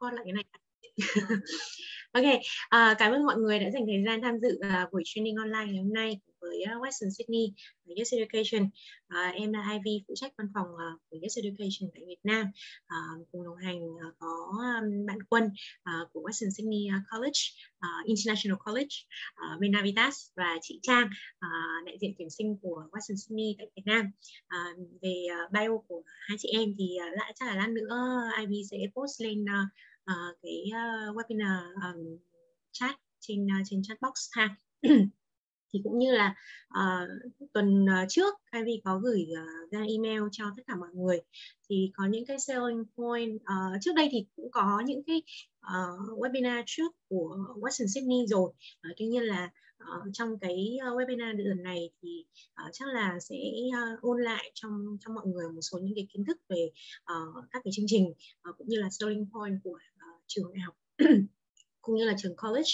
record lại cái này ok à, cảm ơn mọi người đã dành thời gian tham dự uh, buổi training online ngày hôm nay với uh, Western Sydney và Yes Education. Uh, em là Ivy phụ trách văn phòng uh, của Yes Education tại Việt Nam. Uh, cùng đồng hành uh, có um, bạn Quân uh, của Western Sydney uh, College uh, International College uh, bên Navitas và chị Trang uh, đại diện tuyển sinh của Western Sydney tại Việt Nam. Uh, về uh, bio của hai chị em thì uh, lại chắc là lát nữa Ivy sẽ post lên uh, uh, cái uh, webinar um, chat trên uh, trên chat box ha. Thì cũng như là uh, tuần trước Ivy có gửi uh, ra email cho tất cả mọi người. Thì có những cái selling point uh, trước đây thì cũng có những cái uh, webinar trước của Western Sydney rồi. Uh, tuy nhiên là uh, trong cái uh, webinar lần này thì uh, chắc là sẽ uh, ôn lại trong trong mọi người một số những cái kiến thức về uh, các cái chương trình uh, cũng như là selling point của trường đại học cũng như là trường college.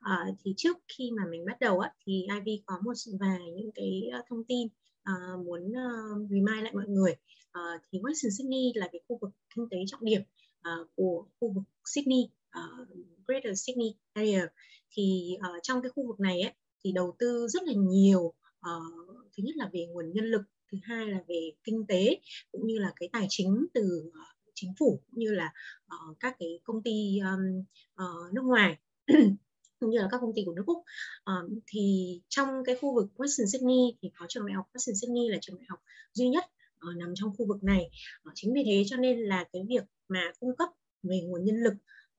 À, thì trước khi mà mình bắt đầu á, thì Ivy có một vài những cái ờ, thông tin uh, muốn uh, remind lại mọi người. Uh, thì Western Sydney là cái khu vực kinh tế trọng điểm uh, của khu vực Sydney uh, Greater Sydney area. Thì uh, trong cái khu vực này ấy, thì đầu tư rất là nhiều uh, thứ nhất là về nguồn nhân lực thứ hai là về kinh tế cũng như là cái tài chính từ chính phủ cũng như là uh, các cái công ty um, uh, nước ngoài cũng như là các công ty của nước Úc um, thì trong cái khu vực Western Sydney thì có trường đại học Western Sydney là trường đại học duy nhất uh, nằm trong khu vực này. Uh, chính vì thế cho nên là cái việc mà cung cấp về nguồn nhân lực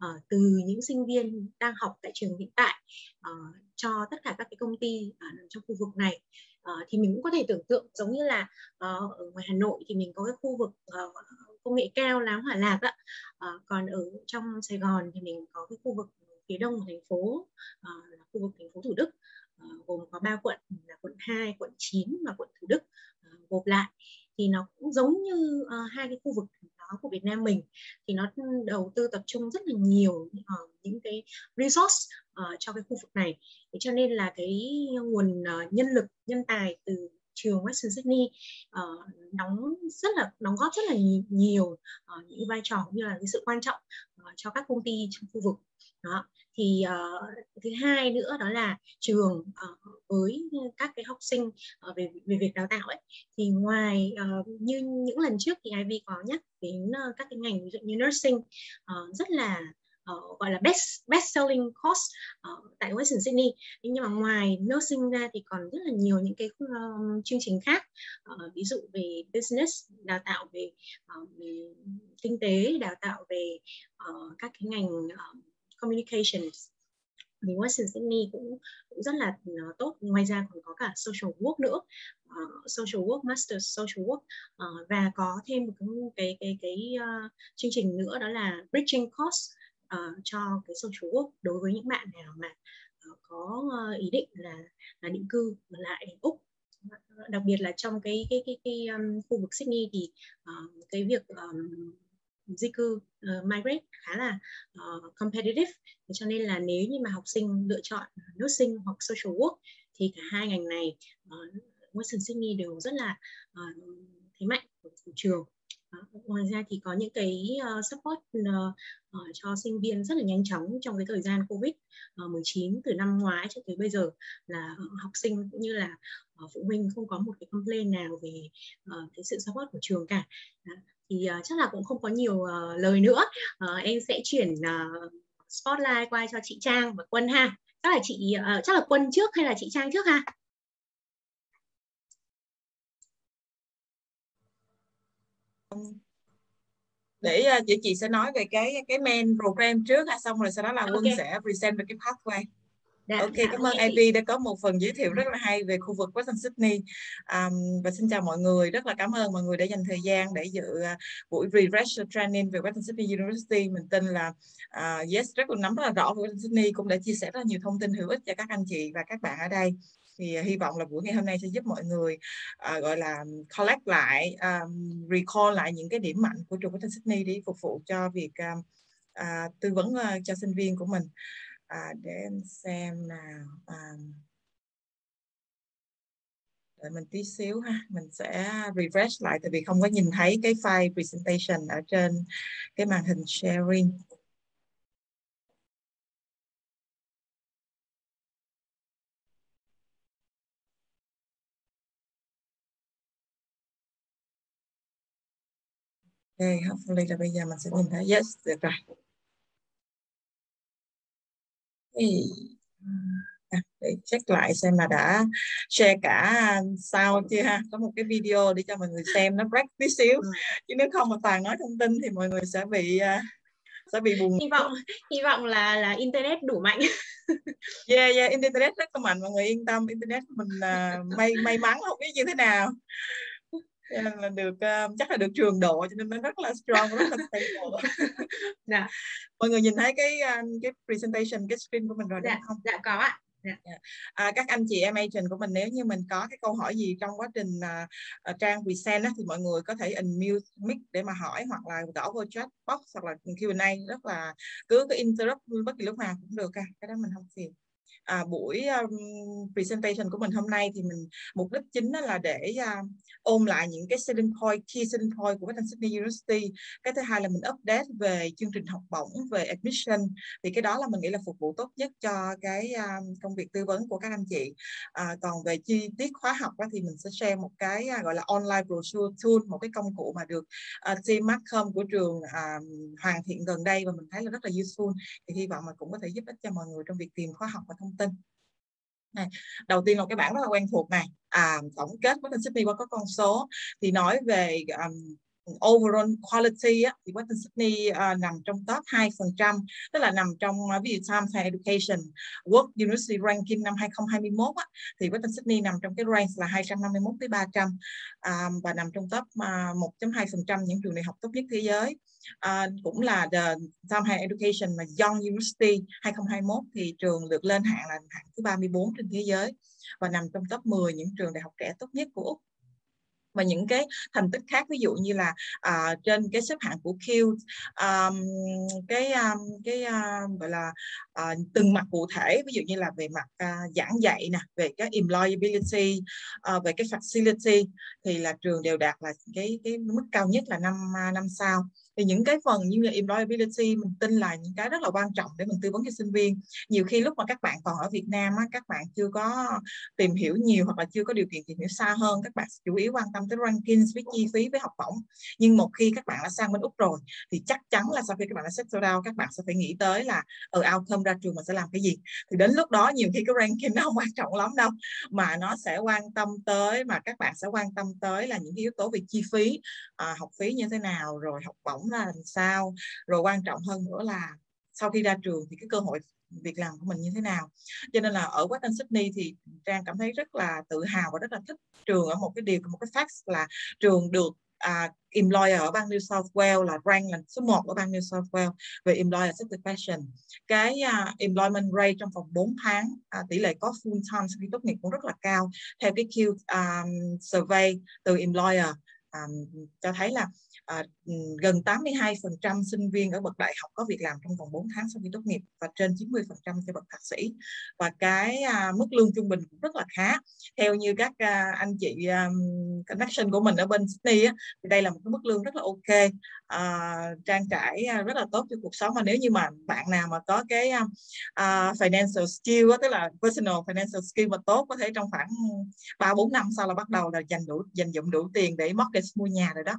uh, từ những sinh viên đang học tại trường hiện tại uh, cho tất cả các cái công ty uh, trong khu vực này uh, thì mình cũng có thể tưởng tượng giống như là uh, ở ngoài Hà Nội thì mình có cái khu vực uh, công nghệ cao láo hỏa lạc ạ. À, còn ở trong Sài Gòn thì mình có cái khu vực phía đông của thành phố à, là khu vực thành phố Thủ Đức. À, gồm có ba quận là quận 2, quận 9 và quận Thủ Đức. À, gộp lại thì nó cũng giống như uh, hai cái khu vực đó của Việt Nam mình. Thì nó đầu tư tập trung rất là nhiều uh, những cái resource uh, cho cái khu vực này. Thế cho nên là cái nguồn uh, nhân lực nhân tài từ trường Western Sydney uh, đóng rất là đóng góp rất là nhiều uh, những vai trò cũng như là cái sự quan trọng uh, cho các công ty trong khu vực. Đó thì uh, thứ hai nữa đó là trường uh, với các cái học sinh uh, về về việc đào tạo ấy thì ngoài uh, như những lần trước thì Ivy có nhắc đến uh, các cái ngành ví dụ như nursing uh, rất là uh, gọi là best best selling course uh, tại Western Sydney. Nhưng mà ngoài nursing ra thì còn rất là nhiều những cái um, chương trình khác uh, ví dụ về business đào tạo về, uh, về kinh tế đào tạo về uh, các cái ngành uh, communications. Thì Western Sydney cũng, cũng rất là uh, tốt. Ngoài ra còn có cả social work nữa uh, social work master social work uh, và có thêm một cái cái cái, cái uh, chương trình nữa đó là bridging course uh, cho cái social work đối với những bạn nào mà uh, có uh, ý định là là định cư lại úc. Đặc biệt là trong cái cái cái, cái um, khu vực Sydney thì uh, cái việc um, di cư uh, migrate khá là uh, competitive. Cho nên là nếu như mà học sinh lựa chọn nursing hoặc social work thì cả hai ngành này uh, Western Sydney đều rất là uh, thế mạnh của, của trường. Ờ, ngoài ra thì có những cái ờ, support ờ, cho sinh viên rất là nhanh chóng trong cái thời gian Covid 19 từ năm ngoái cho tới bây giờ là học sinh cũng như là phụ huynh không có một cái complaint nào về cái sự support của trường cả. Thì chắc là cũng không có nhiều lời nữa. Em sẽ chuyển spotlight qua cho chị Trang và Quân ha. Chắc là chị chắc là Quân trước hay là chị Trang trước ha? Để uh, chị chị sẽ nói về cái cái main program trước ha xong rồi sau đó là okay. quân sẽ present về cái pathway Dạ, ok, dạ, cảm ơn okay. Ivy đã có một phần giới thiệu rất là hay về khu vực Western Sydney um, và xin chào mọi người, rất là cảm ơn mọi người đã dành thời gian để dự uh, buổi refresh training về Western Sydney University. Mình tin là uh, Yes rất là nắm rất là rõ về Western Sydney cũng đã chia sẻ rất là nhiều thông tin hữu ích cho các anh chị và các bạn ở đây thì à, hy vọng là buổi ngày hôm nay sẽ giúp mọi người uh, gọi là collect lại um, recall lại những cái điểm mạnh của trường Western Sydney để phục vụ cho việc um, uh, tư vấn uh, cho sinh viên của mình. Uh, để em xem nào um, đợi mình tí xíu ha mình sẽ refresh lại tại vì không có nhìn thấy cái file presentation ở trên cái màn hình sharing. Hopefully là bây giờ mình sẽ nhìn thấy yes được rồi. Hey. À, để check lại xem là đã share cả sao chưa ha? Có một cái video để cho mọi người xem nó break tí xíu. Ừ. chứ nếu không mà toàn nói thông tin thì mọi người sẽ bị uh, sẽ bị buồn. Hy vọng hy vọng là là internet đủ mạnh. Yeah yeah internet rất là mạnh. Mọi người yên tâm internet mình uh, may may mắn không biết như thế nào yeah, là được uh, chắc là được trường độ cho nên nó rất là strong rất là stable dạ. mọi người nhìn thấy cái uh, cái presentation cái screen của mình rồi dạ, đúng không dạ có ạ Yeah. Dạ. À, các anh chị em agent của mình nếu như mình có cái câu hỏi gì trong quá trình uh, trang present á, thì mọi người có thể unmute mic để mà hỏi hoặc là gõ vô chat box hoặc là Q&A rất là cứ cái interrupt bất kỳ lúc nào cũng được à. cái đó mình không phiền à, buổi um, presentation của mình hôm nay thì mình mục đích chính đó là để uh, ôn lại những cái selling point, key selling point của Western Sydney University. Cái thứ hai là mình update về chương trình học bổng, về admission. Thì cái đó là mình nghĩ là phục vụ tốt nhất cho cái um, công việc tư vấn của các anh chị. À, còn về chi tiết khóa học đó, thì mình sẽ share một cái uh, gọi là online brochure tool, một cái công cụ mà được uh, team Markham của trường uh, hoàn thiện gần đây và mình thấy là rất là useful. Thì hy vọng mà cũng có thể giúp ích cho mọi người trong việc tìm khóa học và thông tin này. đầu tiên là cái bảng rất là quen thuộc này à, tổng kết với Sydney qua có con số thì nói về um, overall quality á, thì Western Sydney uh, nằm trong top 2%, tức là nằm trong uh, ví dụ Times Higher Education World University Ranking năm 2021 á, thì Western Sydney nằm trong cái range là 251 tới 300 um, à, và nằm trong top uh, 1.2% những trường đại học tốt nhất thế giới. Uh, cũng là the Times Education mà Young University 2021 thì trường được lên hạng là hạng thứ 34 trên thế giới và nằm trong top 10 những trường đại học trẻ tốt nhất của Úc. Và những cái thành tích khác ví dụ như là uh, trên cái xếp hạng của Q um, cái um, cái uh, gọi là uh, từng mặt cụ thể ví dụ như là về mặt uh, giảng dạy nè về cái employability uh, về cái facility thì là trường đều đạt là cái cái mức cao nhất là năm năm sao thì những cái phần như là employability mình tin là những cái rất là quan trọng để mình tư vấn cho sinh viên. Nhiều khi lúc mà các bạn còn ở Việt Nam á, các bạn chưa có tìm hiểu nhiều hoặc là chưa có điều kiện tìm hiểu xa hơn các bạn chủ yếu quan tâm tới rankings với chi phí với học bổng. Nhưng một khi các bạn đã sang bên úc rồi thì chắc chắn là sau khi các bạn đã settle down các bạn sẽ phải nghĩ tới là ở outcome ra trường mình sẽ làm cái gì. Thì đến lúc đó nhiều khi cái ranking nó không quan trọng lắm đâu mà nó sẽ quan tâm tới mà các bạn sẽ quan tâm tới là những cái yếu tố về chi phí à, học phí như thế nào rồi học bổng là làm sao. Rồi quan trọng hơn nữa là sau khi ra trường thì cái cơ hội việc làm của mình như thế nào. Cho nên là ở Western Sydney thì Trang cảm thấy rất là tự hào và rất là thích trường ở một cái điều một cái fact là trường được uh, employer ở bang New South Wales là rank là số 1 ở bang New South Wales về employer satisfaction cái uh, employment rate trong vòng 4 tháng uh, tỷ lệ có full time sau khi tốt nghiệp cũng rất là cao. Theo cái Q um, survey từ employer um, cho thấy là à, ừ, gần 82% sinh viên ở bậc đại học có việc làm trong vòng 4 tháng sau khi tốt nghiệp và trên 90% cho bậc thạc sĩ. Và cái à, mức lương trung bình cũng rất là khá. Theo như các à, anh chị à, connection của mình ở bên Sydney á, thì đây là một cái mức lương rất là ok. À, trang trải à, rất là tốt cho cuộc sống. Mà nếu như mà bạn nào mà có cái à, à, financial skill á, tức là personal financial skill mà tốt có thể trong khoảng 3 4 năm sau là bắt đầu là dành đủ dành dụm đủ tiền để mortgage mua nhà rồi đó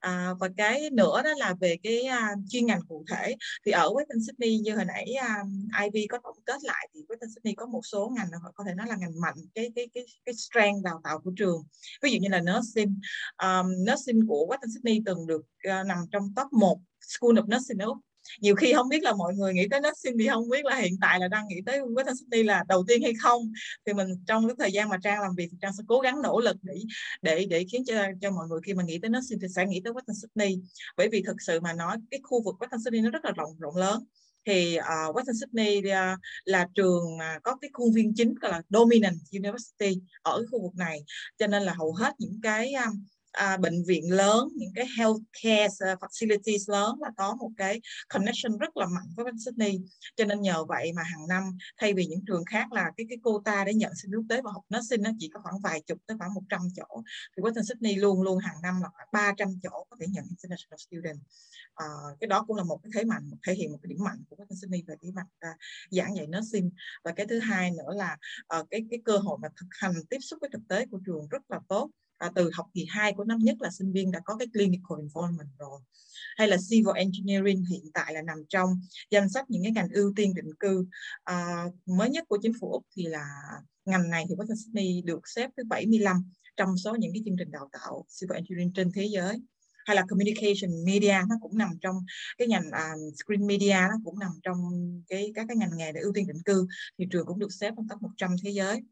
à, và cái nữa đó là về cái uh, chuyên ngành cụ thể. Thì ở Western Sydney như hồi nãy um, Ivy có tổng kết lại thì Western Sydney có một số ngành có thể nói là ngành mạnh cái cái cái cái strength đào tạo của trường. Ví dụ như là nursing. Um, nursing của Western Sydney từng được uh, nằm trong top 1 School of Nursing ở Úc nhiều khi không biết là mọi người nghĩ tới nursing thì không biết là hiện tại là đang nghĩ tới Western Sydney là đầu tiên hay không. Thì mình trong cái thời gian mà Trang làm việc thì Trang sẽ cố gắng nỗ lực để để để khiến cho cho mọi người khi mà nghĩ tới nursing thì sẽ nghĩ tới Western Sydney bởi vì thực sự mà nói cái khu vực Western Sydney nó rất là rộng rộng lớn. Thì ờ, uh, Western Sydney uh, ờ, là trường uh, có cái khuôn viên chính gọi là dominant university ở khu vực này. Cho nên là hầu hết những cái um, à, bệnh viện lớn những cái healthcare facilities lớn là có một cái connection rất là mạnh với Sydney. Cho nên nhờ vậy mà hàng năm thay vì những trường khác là cái cái quota để nhận sinh quốc tế và học nursing nó chỉ có khoảng vài chục tới khoảng 100 chỗ. Thì Western Sydney luôn luôn hàng năm là khoảng 300 chỗ có thể nhận international student. À, cái đó cũng là một cái thế mạnh một thể hiện một cái điểm mạnh của Western Sydney về cái mặt uh, giảng dạy nursing. Và cái thứ hai nữa là uh, cái cái cơ hội mà thực hành tiếp xúc với thực tế của trường rất là tốt và từ học kỳ 2 của năm nhất là sinh viên đã có cái clinical involvement rồi. Hay là civil engineering hiện tại là nằm trong danh sách những cái ngành ưu tiên định cư. À, mới nhất của chính phủ Úc thì là ngành này thì Western Sydney được xếp thứ 75 trong số những cái chương trình đào tạo civil engineering trên thế giới. Hay là communication media nó cũng nằm trong cái ngành uh, screen media nó cũng nằm trong cái các cái ngành nghề để ưu tiên định cư. Thì trường cũng được xếp trong top 100 thế giới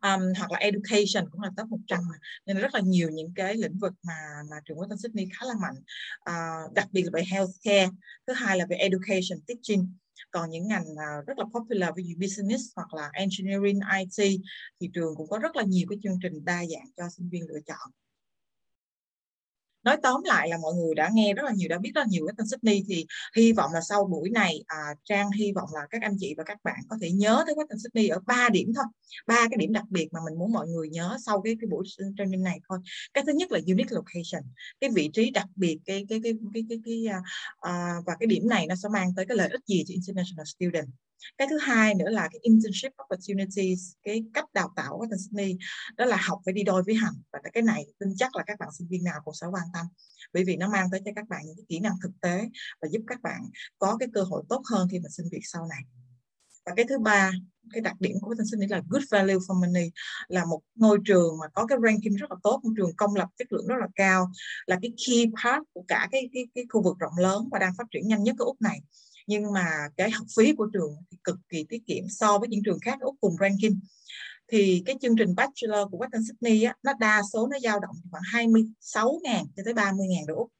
um, hoặc là education cũng là top 100 mà. Nên rất là nhiều những cái lĩnh vực mà mà trường Western Sydney khá là mạnh. Uh, đặc biệt là về healthcare thứ hai là về education teaching. Còn những ngành uh, rất là popular ví dụ business hoặc là engineering IT thì trường cũng có rất là nhiều cái chương trình đa dạng cho sinh viên lựa chọn nói tóm lại là mọi người đã nghe rất là nhiều đã biết rất là nhiều cái tên Sydney thì hy vọng là sau buổi này à, Trang hy vọng là các anh chị và các bạn có thể nhớ tới cái tên Sydney ở ba điểm thôi ba cái điểm đặc biệt mà mình muốn mọi người nhớ sau cái cái buổi training này thôi. Cái thứ nhất là unique location cái vị trí đặc biệt cái cái cái cái cái, cái, cái à, và cái điểm này nó sẽ mang tới cái lợi ích gì cho international student cái thứ hai nữa là cái internship opportunities cái cách đào tạo của Sydney đó là học phải đi đôi với hành. Và cái này tin chắc là các bạn sinh viên nào cũng sẽ quan tâm bởi vì nó mang tới cho các bạn những cái kỹ năng thực tế và giúp các bạn có cái cơ hội tốt hơn khi mà xin việc sau này. Và cái thứ ba cái đặc điểm của Western Sinh là good value for money là một ngôi trường mà có cái ranking rất là tốt một trường công lập chất lượng rất là cao là cái key part của cả cái cái, cái khu vực rộng lớn và đang phát triển nhanh nhất ở úc này nhưng mà cái học phí của trường thì cực kỳ tiết kiệm so với những trường khác ở cùng ranking. Thì cái chương trình bachelor của Western Sydney á, nó đa số nó dao động khoảng 26 ngàn cho tới 30 ngàn đô Úc.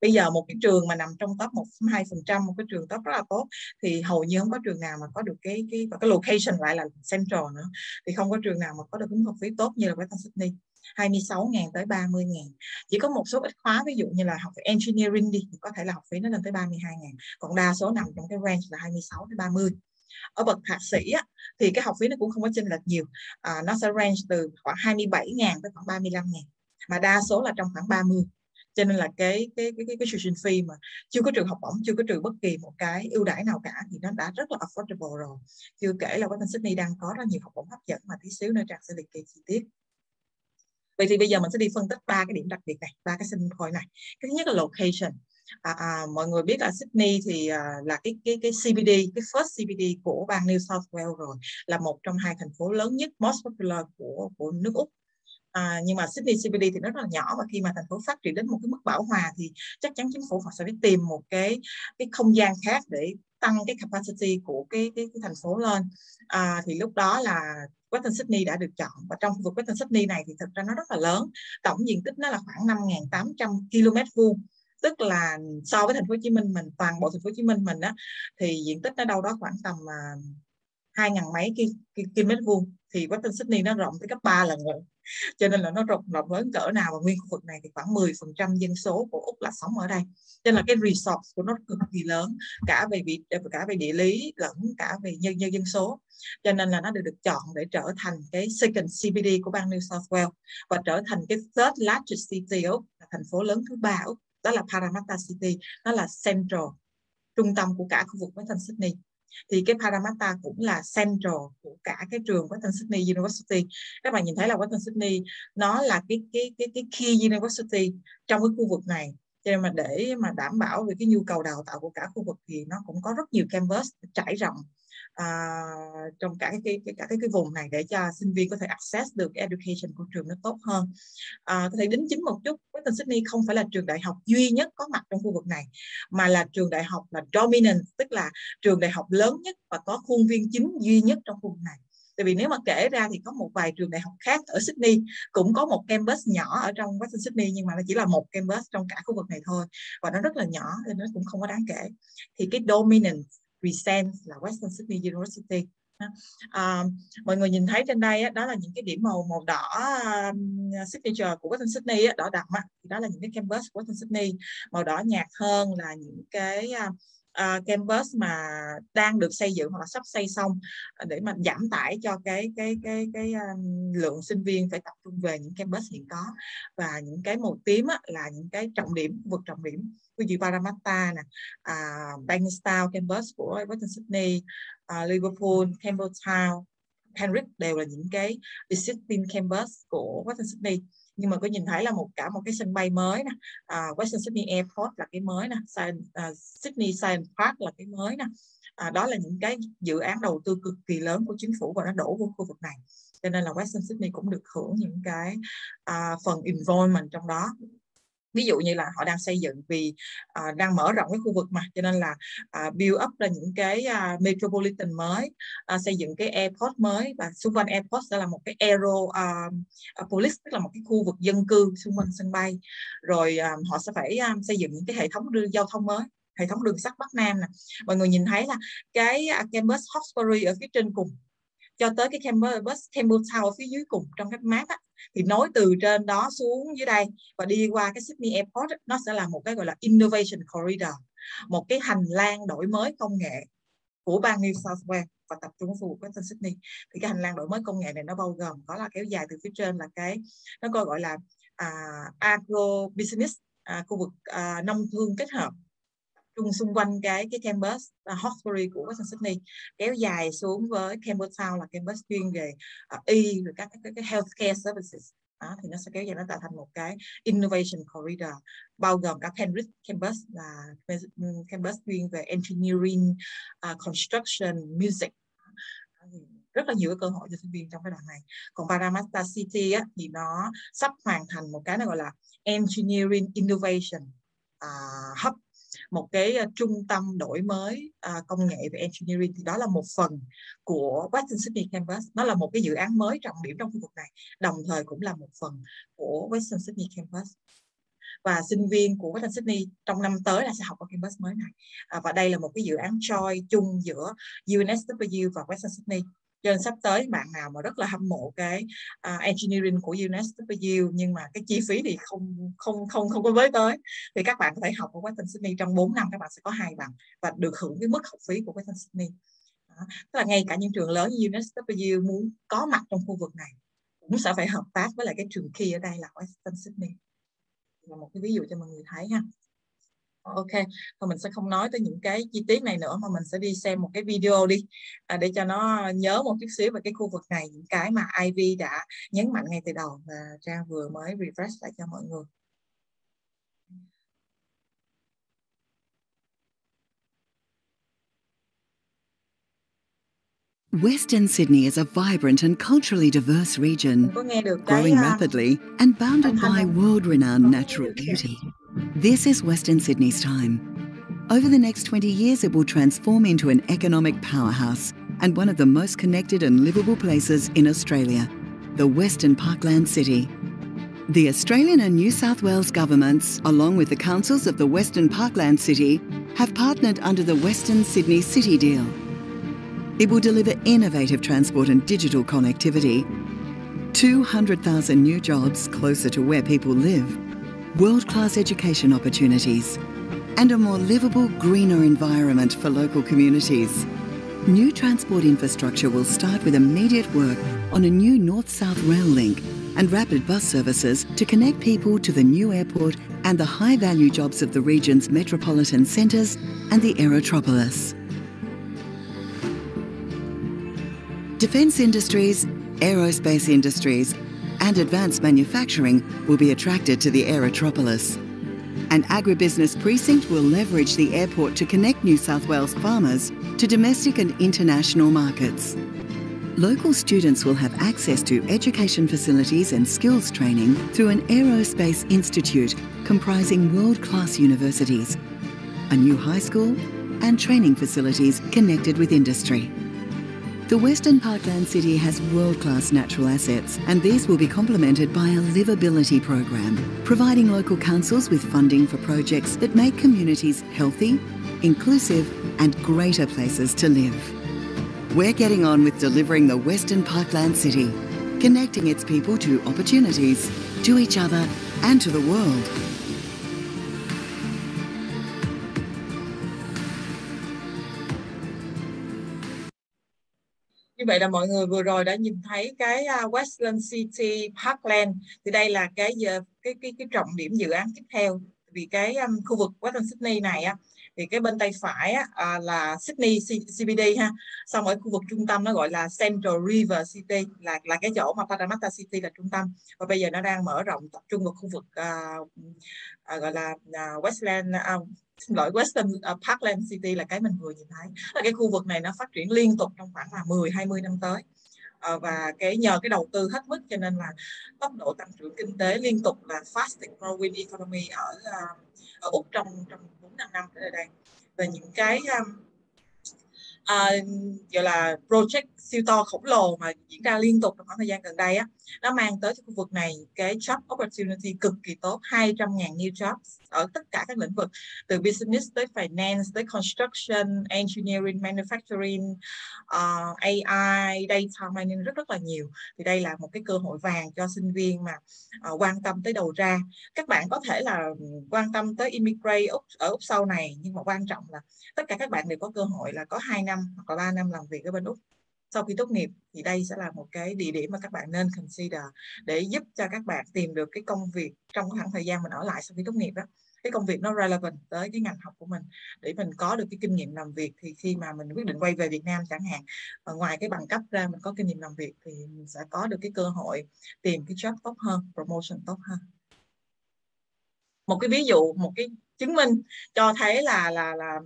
Bây giờ một cái trường mà nằm trong top một hai phần trăm một cái trường top rất là tốt thì hầu như không có trường nào mà có được cái cái và cái location lại là central nữa. Thì không có trường nào mà có được mức học phí tốt như là Western Sydney. 26.000 tới 30.000 chỉ có một số ít khóa ví dụ như là học engineering đi thì có thể là học phí nó lên tới 32.000 còn đa số nằm trong cái range là 26 tới 30 ở bậc thạc sĩ á, thì cái học phí nó cũng không có chênh lệch nhiều. À, nó sẽ range từ khoảng 27.000 tới khoảng 35.000 mà đa số là trong khoảng 30 cho nên là cái cái cái cái, cái tuition fee mà chưa có trường học bổng chưa có trừ bất kỳ một cái ưu đãi nào cả thì nó đã rất là affordable rồi. Chưa kể là Western Sydney đang có rất nhiều học bổng hấp dẫn mà tí xíu nữa trang sẽ liệt kê chi tiết vậy thì bây giờ mình sẽ đi phân tích ba cái điểm đặc biệt này ba cái sinh point này. Cái thứ nhất là location. À, à, mọi người biết là Sydney thì à, là cái cái cái CBD cái first CBD của bang New South Wales rồi là một trong hai thành phố lớn nhất most popular của của nước Úc. À, nhưng mà Sydney CBD thì nó rất là nhỏ và khi mà thành phố phát triển đến một cái mức bão hòa thì chắc chắn chính phủ họ sẽ phải tìm một cái cái không gian khác để tăng cái capacity của cái cái, cái thành phố lên. À, thì lúc đó là Western Sydney đã được chọn. Và trong khu vực Western Sydney này thì thực ra nó rất là lớn. Tổng diện tích nó là khoảng 5.800 km vuông. Tức là so với thành phố Hồ Chí Minh mình toàn bộ thành phố Hồ Chí Minh mình á thì diện tích nó đâu đó khoảng tầm uh, hai ngàn mấy km vuông thì Western Sydney nó rộng tới gấp 3 lần rồi. Cho nên là nó rộng rộng lớn cỡ nào và nguyên khu vực này thì khoảng 10 phần trăm dân số của úc là sống ở đây. Cho nên là cái resort của nó cực kỳ lớn, cả về vị, cả về địa lý lẫn cả về nhân nhân dân số. Cho nên là nó được được chọn để trở thành cái second CBD của bang New South Wales và trở thành cái third largest city úc, là thành phố lớn thứ ba úc, đó là Parramatta City. Nó là central, trung tâm của cả khu vực Western Sydney thì cái Parramatta cũng là central của cả cái trường Western Sydney University. Các bạn nhìn thấy là Western Sydney, nó là cái cái cái cái key university trong cái khu vực này. Cho nên mà để mà đảm bảo về cái nhu cầu đào tạo của cả khu vực thì nó cũng có rất nhiều campus trải rộng à, trong cả cái, cái cả cái cái vùng này để cho sinh viên có thể access được education của trường nó tốt hơn. À, có thể đính chính một chút Western Sydney không phải là trường đại học duy nhất có mặt trong khu vực này mà là trường đại học là dominant tức là trường đại học lớn nhất và có khuôn viên chính duy nhất trong khu vực này. Tại vì nếu mà kể ra thì có một vài trường đại học khác ở Sydney cũng có một campus nhỏ ở trong Western Sydney nhưng mà nó chỉ là một campus trong cả khu vực này thôi và nó rất là nhỏ nên nó cũng không có đáng kể. Thì cái dominant Recent là Western Sydney University. À, mọi người nhìn thấy trên đây đó là những cái điểm màu màu đỏ um, signature của Western Sydney đỏ đậm thì đó là những cái campus của Western Sydney. Màu đỏ nhạt hơn là những cái uh, À, campus mà đang được xây dựng hoặc là sắp xây xong à, để mà giảm tải cho cái cái cái cái um, lượng sinh viên phải tập trung về những campus hiện có. Và những cái màu tím á, là những cái trọng điểm vực trọng điểm ví dụ Parramatta nè, uh, Bankstown campus của Western Sydney, uh, Liverpool, Campbelltown Penrith đều là những cái existing campus của Western Sydney nhưng mà có nhìn thấy là một cả một cái sân bay mới nè à, Western Sydney Airport là cái mới nè uh, Sydney Science Park là cái mới nè. À, đó là những cái dự án đầu tư cực kỳ lớn của chính phủ và nó đổ vô khu vực này. Cho nên là Western Sydney cũng được hưởng những cái uh, phần involvement trong đó ví dụ như là họ đang xây dựng vì uh, đang mở rộng cái khu vực mà cho nên là uh, build up ra những cái uh, metropolitan mới uh, xây dựng cái airport mới. Và xung quanh airport sẽ là một cái aero uh, police tức là một cái khu vực dân cư xung quanh sân bay. Rồi uh, họ sẽ phải um, xây dựng những cái hệ thống đưa giao thông mới hệ thống đường sắt Bắc Nam nè. Mọi người nhìn thấy là cái campus Hawkesbury ở phía trên cùng cho tới cái campus Campbell Town ở phía dưới cùng trong cái map á, thì nối từ trên đó xuống dưới đây và đi qua cái Sydney Airport á, nó sẽ là một cái gọi là innovation corridor một cái hành lang đổi mới công nghệ của bang New South Wales và tập trung khu vực Western Sydney. Thì cái hành lang đổi mới công nghệ này nó bao gồm có là kéo dài từ phía trên là cái nó coi gọi là à, uh, agro business uh, à, khu vực uh, nông thương kết hợp trung xung quanh cái cái campus à, uh, Hawkesbury của Western Sydney kéo dài xuống với Campbelltown là campus chuyên về uh, y rồi các cái, cái healthcare services. Đó, thì nó sẽ kéo dài nó tạo thành một cái innovation corridor bao gồm cả Penrith campus là campus chuyên về engineering, uh, construction, music. Rất là nhiều cái cơ hội cho sinh viên trong cái đoạn này. Còn Parramatta City á, thì nó sắp hoàn thành một cái nó gọi là engineering innovation uh, hub một cái ờ, trung tâm đổi mới uh, công nghệ về engineering. Thì đó là một phần của Western Sydney Campus. Nó là một cái dự án mới trọng điểm trong khu vực này đồng thời cũng là một phần của Western Sydney Campus. Và sinh viên của Western Sydney trong năm tới là sẽ học ở campus mới này. À, và đây là một cái dự án joint chung giữa UNSW và Western Sydney cho nên sắp tới bạn nào mà rất là hâm mộ cái uh, engineering của UNSW nhưng mà cái chi phí thì không không không không có với tới thì các bạn có thể học ở Western Sydney trong 4 năm các bạn sẽ có hai bằng và được hưởng cái mức học phí của Western Sydney đó. tức là ngay cả những trường lớn như UNSW muốn có mặt trong khu vực này cũng sẽ phải hợp tác với lại cái trường kia ở đây là Western Sydney là một cái ví dụ cho mọi người thấy ha Ok, thôi mình sẽ không nói tới những cái chi tiết này nữa mà mình sẽ đi xem một cái video đi à, để cho nó nhớ một chút xíu về cái khu vực này những cái mà Ivy đã nhấn mạnh ngay từ đầu và Trang vừa mới refresh lại cho mọi người. Western Sydney is a vibrant and culturally diverse region, growing à, rapidly and bounded by world renowned natural beauty. This is Western Sydney's time. Over the next 20 years, it will transform into an economic powerhouse and one of the most connected and livable places in Australia, the Western Parkland City. The Australian and New South Wales governments, along with the councils of the Western Parkland City, have partnered under the Western Sydney City Deal. It will deliver innovative transport and digital connectivity, 200,000 new jobs closer to where people live, world-class education opportunities, and a more livable, greener environment for local communities. New transport infrastructure will start with immediate work on a new north-south rail link and rapid bus services to connect people to the new airport and the high-value jobs of the region's metropolitan centres and the aerotropolis. Defence industries, aerospace industries and advanced manufacturing will be attracted to the Aerotropolis. An agribusiness precinct will leverage the airport to connect New South Wales farmers to domestic and international markets. Local students will have access to education facilities and skills training through an aerospace institute comprising world-class universities, a new high school and training facilities connected with industry. The Western Parkland City has world-class natural assets and these will be complemented by a livability program, providing local councils with funding for projects that make communities healthy, inclusive and greater places to live. We're getting on with delivering the Western Parkland City, connecting its people to opportunities, to each other and to the world. Như vậy là mọi người vừa rồi đã nhìn thấy cái à, Westland City Parkland. Thì đây là cái cái cái cái trọng điểm dự án tiếp theo. Vì cái um, khu vực Western Sydney này á thì cái bên tay phải á, à, là Sydney CBD ha. Xong ở khu vực trung tâm nó gọi là Central River City là là cái chỗ mà Parramatta City là trung tâm. Và bây giờ nó đang mở rộng tập trung vào khu vực à, à, gọi là à, Westland à, xin lỗi Western uh, Parkland City là cái mình vừa nhìn thấy. Là cái khu vực này nó phát triển liên tục trong khoảng là 10 20 năm tới. Uh, và cái nhờ cái đầu tư hết mức cho nên là tốc độ tăng trưởng kinh tế liên tục là fastest growing economy ở uh, ở úc trong trong bốn năm năm tới đây. Và những cái um, uh, gọi là project siêu to khổng lồ mà diễn ra liên tục trong khoảng thời gian gần đây á nó mang tới cho khu vực này cái job opportunity cực kỳ tốt 200.000 new jobs ở tất cả các lĩnh vực từ business tới finance tới construction engineering manufacturing ờ, uh, AI data mining rất rất là nhiều. Thì đây là một cái cơ hội vàng cho sinh viên mà uh, quan tâm tới đầu ra. Các bạn có thể là quan tâm tới immigrate Úc, ở Úc sau này nhưng mà quan trọng là tất cả các bạn đều có cơ hội là có 2 năm hoặc là 3 năm làm việc ở bên Úc sau khi tốt nghiệp thì đây sẽ là một cái địa điểm mà các bạn nên consider để giúp cho các bạn tìm được cái công việc trong khoảng thời gian mình ở lại sau khi tốt nghiệp đó cái công việc nó relevant tới cái ngành học của mình. Để mình có được cái kinh nghiệm làm việc thì khi mà mình quyết định quay về Việt Nam chẳng hạn và ngoài cái bằng cấp ra mình có kinh nghiệm làm việc thì mình sẽ có được cái cơ hội tìm cái job tốt hơn, promotion tốt hơn. Một cái ví dụ, một cái chứng minh cho thấy là là là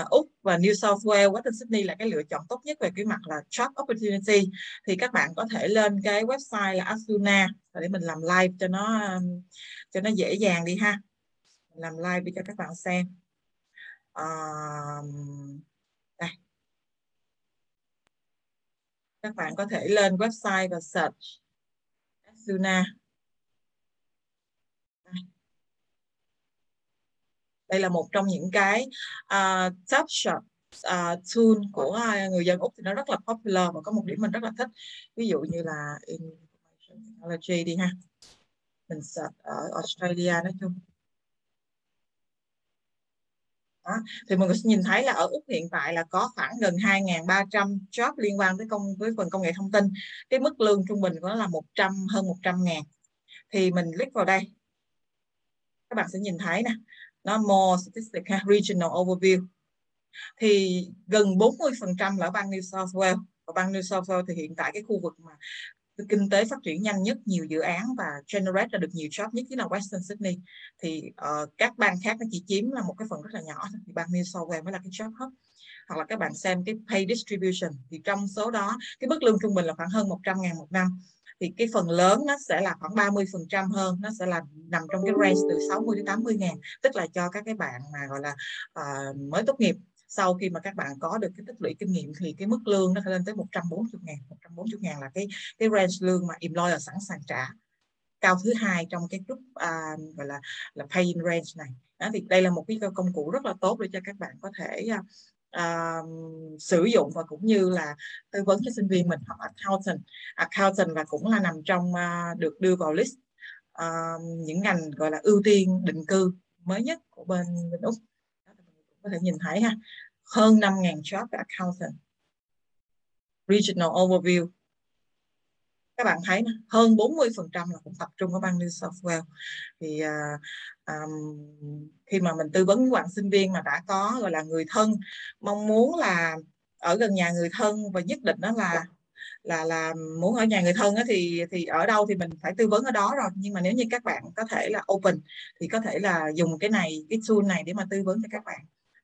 uh, úc và New South Wales, Western Sydney là cái lựa chọn tốt nhất về cái mặt là job opportunity. Thì các bạn có thể lên cái website là Asuna để mình làm live cho nó um, cho nó dễ dàng đi ha. Làm live để cho các bạn xem. Um, đây. Các bạn có thể lên website và search Asuna. Đây là một trong những cái uh, top shop uh, à, tool của uh, người dân úc. Thì nó rất là popular và có một điểm mình rất là thích. Ví dụ như là information technology đi ha. Mình search ở Australia nói chung. Đó. thì mọi người sẽ nhìn thấy là ở Úc hiện tại là có khoảng gần 2.300 job liên quan tới công với phần công nghệ thông tin. Cái mức lương trung bình của nó là 100 hơn 100 ngàn. Thì mình click vào đây. Các bạn sẽ nhìn thấy nè nó more statistic ha, regional overview. Thì gần 40% là ở bang New South Wales. Và bang New South Wales thì hiện tại cái khu vực mà kinh tế phát triển nhanh nhất nhiều dự án và generate ra được nhiều job nhất chính là Western Sydney. Thì uh, các bang khác nó chỉ chiếm là một cái phần rất là nhỏ thì bang New South Wales mới là cái job hub. Hoặc là các bạn xem cái pay distribution thì trong số đó cái mức lương trung bình là khoảng hơn 100 ngàn một năm thì cái phần lớn nó sẽ là khoảng 30 phần trăm hơn nó sẽ là nằm trong cái range từ 60 đến 80 ngàn tức là cho các cái bạn mà gọi là uh, mới tốt nghiệp. Sau khi mà các bạn có được cái tích lũy kinh nghiệm thì cái mức lương nó phải lên tới 140 ngàn 140 ngàn là cái cái range lương mà employer sẵn sàng trả. Cao thứ hai trong cái group uh, gọi là là pay in range này. Đó, thì đây là một cái công cụ rất là tốt để cho các bạn có thể uh, uh, sử dụng và cũng như là tư vấn cho sinh viên mình học accountant. Accountant và cũng là nằm trong uh, được đưa vào list uh, những ngành gọi là ưu tiên định cư mới nhất của bên bên úc. Có thể nhìn thấy ha. Hơn 5.000 job accountant. Regional overview các bạn thấy hơn 40% là cũng tập trung ở bang New South Wales. Thì uh, um, khi mà mình tư vấn với bạn sinh viên mà đã có gọi là người thân mong muốn là ở gần nhà người thân và nhất định đó là là là muốn ở nhà người thân á, thì thì ở đâu thì mình phải tư vấn ở đó rồi. Nhưng mà nếu như các bạn có thể là open thì có thể là dùng cái này cái tool này để mà tư vấn cho các bạn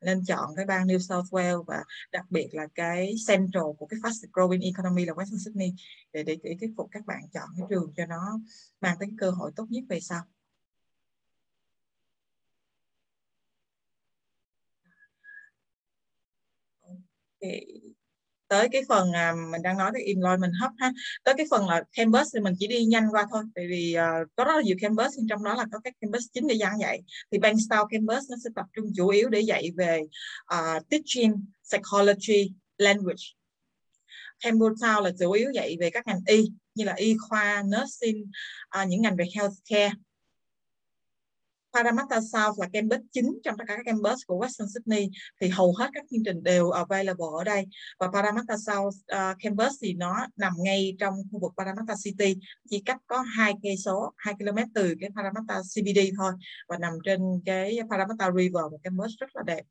nên chọn cái bang New South Wales và đặc biệt là cái central của cái fast growing economy là Western Sydney để để, để thuyết phục các bạn chọn cái trường cho nó mang tới cơ hội tốt nhất về sau. Okay tới cái phần à, mình đang nói tới employment hub ha. Tới cái phần là campus thì mình chỉ đi nhanh qua thôi. Tại vì à, có rất là nhiều campus nhưng trong đó là có các campus chính để giảng dạy. Thì Bankstown campus nó sẽ tập trung chủ yếu để dạy về uh, teaching psychology language. Campbelltown là chủ yếu dạy về các ngành y như là y khoa nursing à, những ngành về healthcare. Parramatta South là campus chính trong tất cả các campus của Western Sydney thì hầu hết các chương trình đều available ở đây. Và Parramatta South uh, campus thì nó nằm ngay trong khu vực Parramatta City chỉ cách có hai cây số 2 km từ cái Parramatta CBD thôi và nằm trên cái Parramatta River một campus rất là đẹp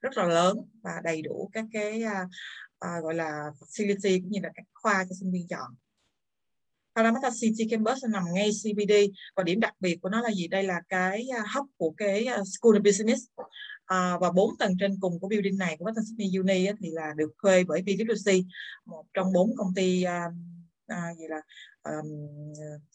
rất là lớn và đầy đủ các cái uh, uh, gọi là facility cũng như là các khoa cho sinh viên chọn. Parramatta City Campus nằm ngay CBD và điểm đặc biệt của nó là gì? Đây là cái à, hub của cái à, School of Business à, và bốn tầng trên cùng của building này của Western Sydney Uni thì là được thuê bởi PwC một trong bốn công ty uh, à, gì là um,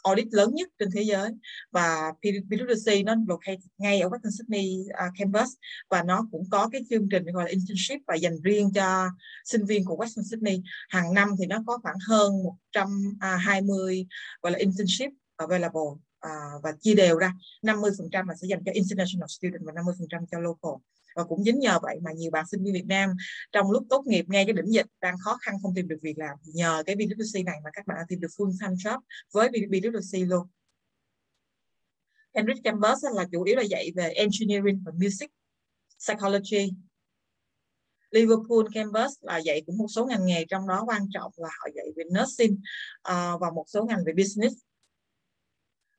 audit lớn nhất trên thế giới. Và PwC nó locate ngay ở Western Sydney uh, campus. Và nó cũng có cái chương trình gọi là internship và dành riêng cho sinh viên của Western Sydney. Hàng năm thì nó có khoảng hơn 120 à, gọi là internship available à, và chia đều ra. 50% là sẽ dành cho international student và 50% cho local và cũng chính nhờ vậy mà nhiều bạn sinh viên Việt Nam trong lúc tốt nghiệp ngay cái đỉnh dịch đang khó khăn không tìm được việc làm. Nhờ cái BWC này mà các bạn đã tìm được full time job với BWC luôn. Cambridge Campus là chủ yếu là dạy về engineering và music psychology. Liverpool Campus là dạy cũng một số ngành nghề trong đó quan trọng là họ dạy về nursing uh, và một số ngành về business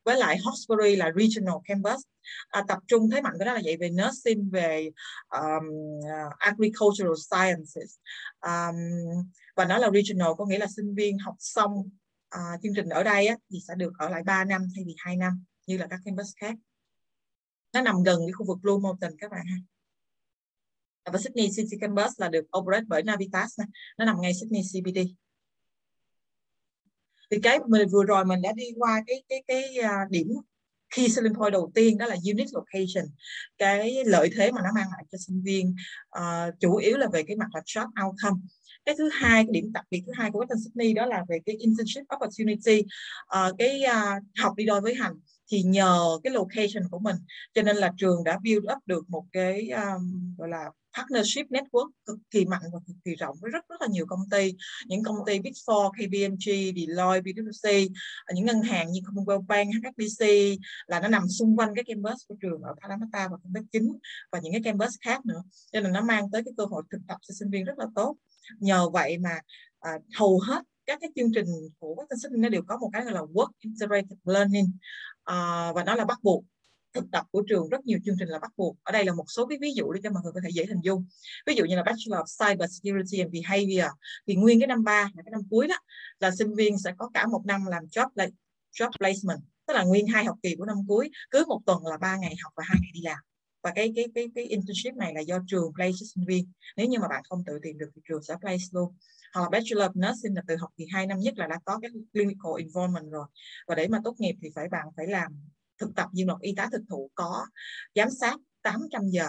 với lại Hawkesbury là regional campus. À, tập trung thế mạnh của nó là vậy về nursing về um, à, agricultural sciences. Um, và nó là regional có nghĩa là sinh viên học xong uh, chương trình ở đây á, thì sẽ được ở lại 3 năm thay vì 2 năm như là các campus khác. Nó nằm gần cái khu vực Blue Mountain các bạn ha. Và Sydney City Campus là được operate bởi Navitas nó nằm ngay Sydney CBD thì cái mình vừa rồi mình đã đi qua cái cái cái à, điểm khi selling point đầu tiên đó là unit location. Cái lợi thế mà nó mang lại cho sinh viên uh, chủ yếu là về cái mặt là job outcome. Cái thứ hai cái điểm đặc biệt thứ hai của Western Sydney đó là về cái internship opportunity. Uh, cái uh, học đi đôi với hành thì nhờ cái location của mình cho nên là trường đã build up được một cái um, gọi là partnership network cực kỳ mạnh và cực kỳ rộng với rất rất là nhiều công ty. Những công ty Big Four, KPMG, Deloitte, PwC những ngân hàng như Commonwealth Bank, HSBC là nó nằm xung quanh cái campus của trường ở Parramatta và campus chính và những cái campus khác nữa. Cho nên nó mang tới cái cơ hội thực tập cho sinh viên rất là tốt. Nhờ vậy mà à, hầu hết các cái chương trình của các sinh nó đều có một cái gọi là work integrated learning. À, và nó là bắt buộc thực tập của trường, rất nhiều chương trình là bắt buộc. Ở đây là một số cái ví dụ để cho mọi người có thể dễ hình dung. Ví dụ như là Bachelor of Cyber Security and Behavior. Thì nguyên cái năm ba, là cái năm cuối đó, là sinh viên sẽ có cả một năm làm job job placement. Tức là nguyên hai học kỳ của năm cuối, cứ một tuần là ba ngày học và hai ngày đi làm. Và cái cái cái cái internship này là do trường place cho sinh viên. Nếu như mà bạn không tự tìm được thì trường sẽ place luôn. Hoặc là Bachelor of Nursing là từ học kỳ 2 năm nhất là đã có cái clinical involvement rồi. Và để mà tốt nghiệp thì phải, bạn phải làm thực tập viên một y tá thực thụ có giám sát 800 giờ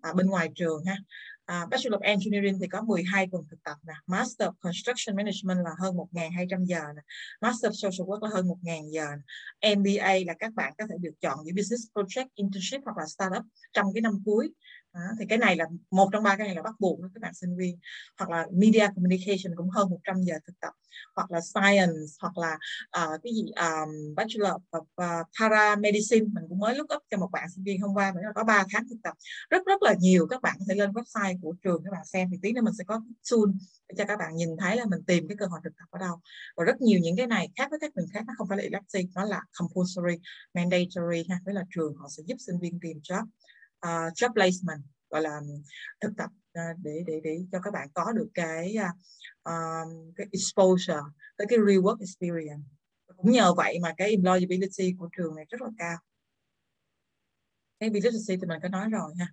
à, bên ngoài trường ha à, Bachelor of Engineering thì có 12 tuần thực tập nè Master of Construction Management là hơn 1.200 giờ nè Master of Social Work là hơn 1.000 giờ nè. MBA là các bạn có thể được chọn giữa business project internship hoặc là startup trong cái năm cuối đó, thì cái này là một trong ba cái này là bắt buộc các bạn sinh viên. Hoặc là media communication cũng hơn 100 giờ thực tập. Hoặc là science hoặc là uh, cái gì um, bachelor of uh, paramedicine. Mình cũng mới look up cho một bạn sinh viên hôm qua mình có 3 tháng thực tập. Rất rất là nhiều các bạn có thể lên website của trường các bạn xem. Thì tí nữa mình sẽ có soon để cho các bạn nhìn thấy là mình tìm cái cơ hội thực tập ở đâu. Và rất nhiều những cái này khác với các trường khác nó không phải là elective nó là compulsory mandatory ha với là trường họ sẽ giúp sinh viên tìm job uh, job placement gọi là um, thực tập uh, để để để cho các bạn có được cái uh, cái exposure tới cái real work experience. Cũng nhờ vậy mà cái employability của trường này rất là cao. Cái BWC thì mình có nói rồi ha.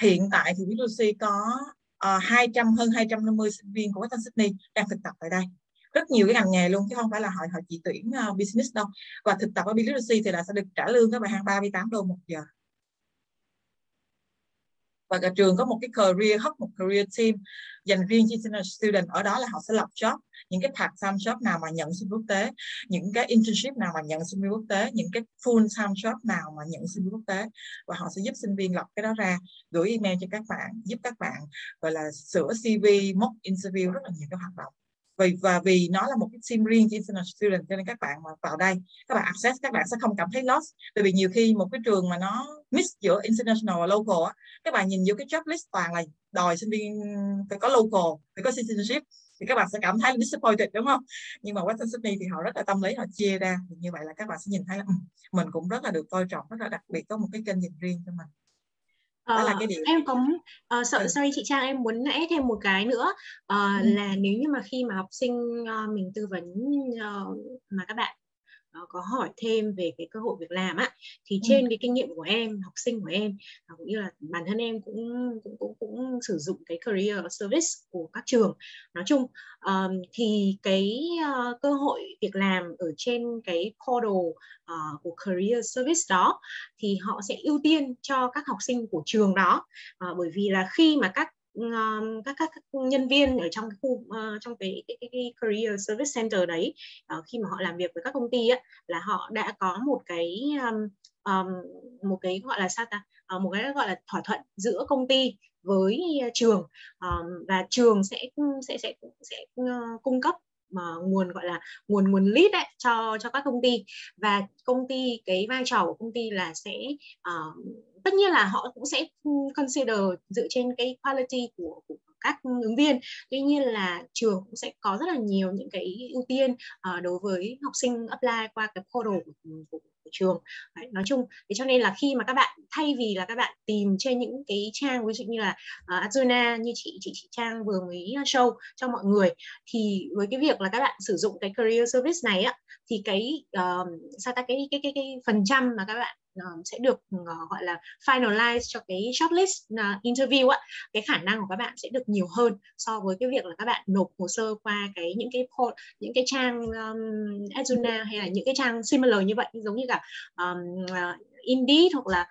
Hiện tại thì BWC có ờ, uh, 200 hơn 250 sinh viên của Western Sydney đang thực tập tại đây. Rất nhiều cái ngành nghề luôn chứ không phải là họ họ chỉ tuyển uh, business đâu. Và thực tập ở BWC thì là sẽ được trả lương các bạn hàng 38 đô một giờ và cả trường có một cái career hub một career team dành riêng cho international student. Ở đó là họ sẽ lập job, những cái part time job nào mà nhận sinh quốc tế, những cái internship nào mà nhận sinh viên quốc tế, những cái full time job nào mà nhận sinh viên quốc tế. Và họ sẽ giúp sinh viên lập cái đó ra, gửi email cho các bạn, giúp các bạn, gọi là sửa CV mock interview rất là nhiều cái hoạt động vì, và vì nó là một cái team riêng cho international student, cho nên các bạn mà vào đây, các bạn access, các bạn sẽ không cảm thấy lost. Bởi vì nhiều khi một cái trường mà nó mix giữa international và local á, các bạn nhìn vô cái job list toàn là đòi sinh viên phải có local, phải có citizenship, thì các bạn sẽ cảm thấy disappointed, đúng không? Nhưng mà Western Sydney thì họ rất là tâm lý, họ chia ra. Thì như vậy là các bạn sẽ nhìn thấy là ừ, mình cũng rất là được coi trọng, rất là đặc biệt, có một cái kênh nhìn riêng cho mình đó là cái điểm em có uh, sợ ừ. sorry chị Trang em muốn nãy thêm một cái nữa uh, ừ. là nếu như mà khi mà học sinh uh, mình tư vấn uh, mà các bạn có hỏi thêm về cái cơ hội việc làm á thì ừ. trên cái kinh nghiệm của em học sinh của em cũng như là bản thân em cũng cũng cũng cũng sử dụng cái career service của các trường nói chung um, thì cái uh, cơ hội việc làm ở trên cái portal uh, của career service đó thì họ sẽ ưu tiên cho các học sinh của trường đó uh, bởi vì là khi mà các các, các các nhân viên ở trong cái khu uh, trong cái, cái, cái, cái career service center đấy uh, khi mà họ làm việc với các công ty á, là họ đã có một cái um, um, một cái gọi là sao ta? Uh, một cái gọi là thỏa thuận giữa công ty với trường. Um, và trường sẽ sẽ sẽ sẽ uh, cung cấp mà nguồn gọi là nguồn nguồn lead ấy, cho cho các công ty. Và công ty cái vai trò của công ty là sẽ uh, tất nhiên là họ cũng sẽ ừ, consider dựa trên cái quality của, của các ứng viên. Tuy nhiên là trường cũng sẽ có rất là nhiều những cái ưu tiên uh, đối với học sinh apply qua cái portal của, ừ, của, của trường. Đấy, nói chung thế cho nên là khi mà các bạn thay vì là các bạn tìm trên những cái trang ví dụ như là uh, Azuna như chị chị chị Trang vừa mới show cho mọi người thì với cái việc là các bạn sử dụng cái career service này á thì cái uh, sao ta cái cái cái cái phần trăm mà các bạn uh, sẽ được uh, gọi là finalize cho cái shortlist uh, interview á. Cái khả năng của các bạn sẽ được nhiều hơn so với cái việc là các bạn nộp hồ sơ qua cái những cái port, những cái trang um, Azuna hay là những cái trang similar như vậy. Giống như cả um, uh, Indeed hoặc là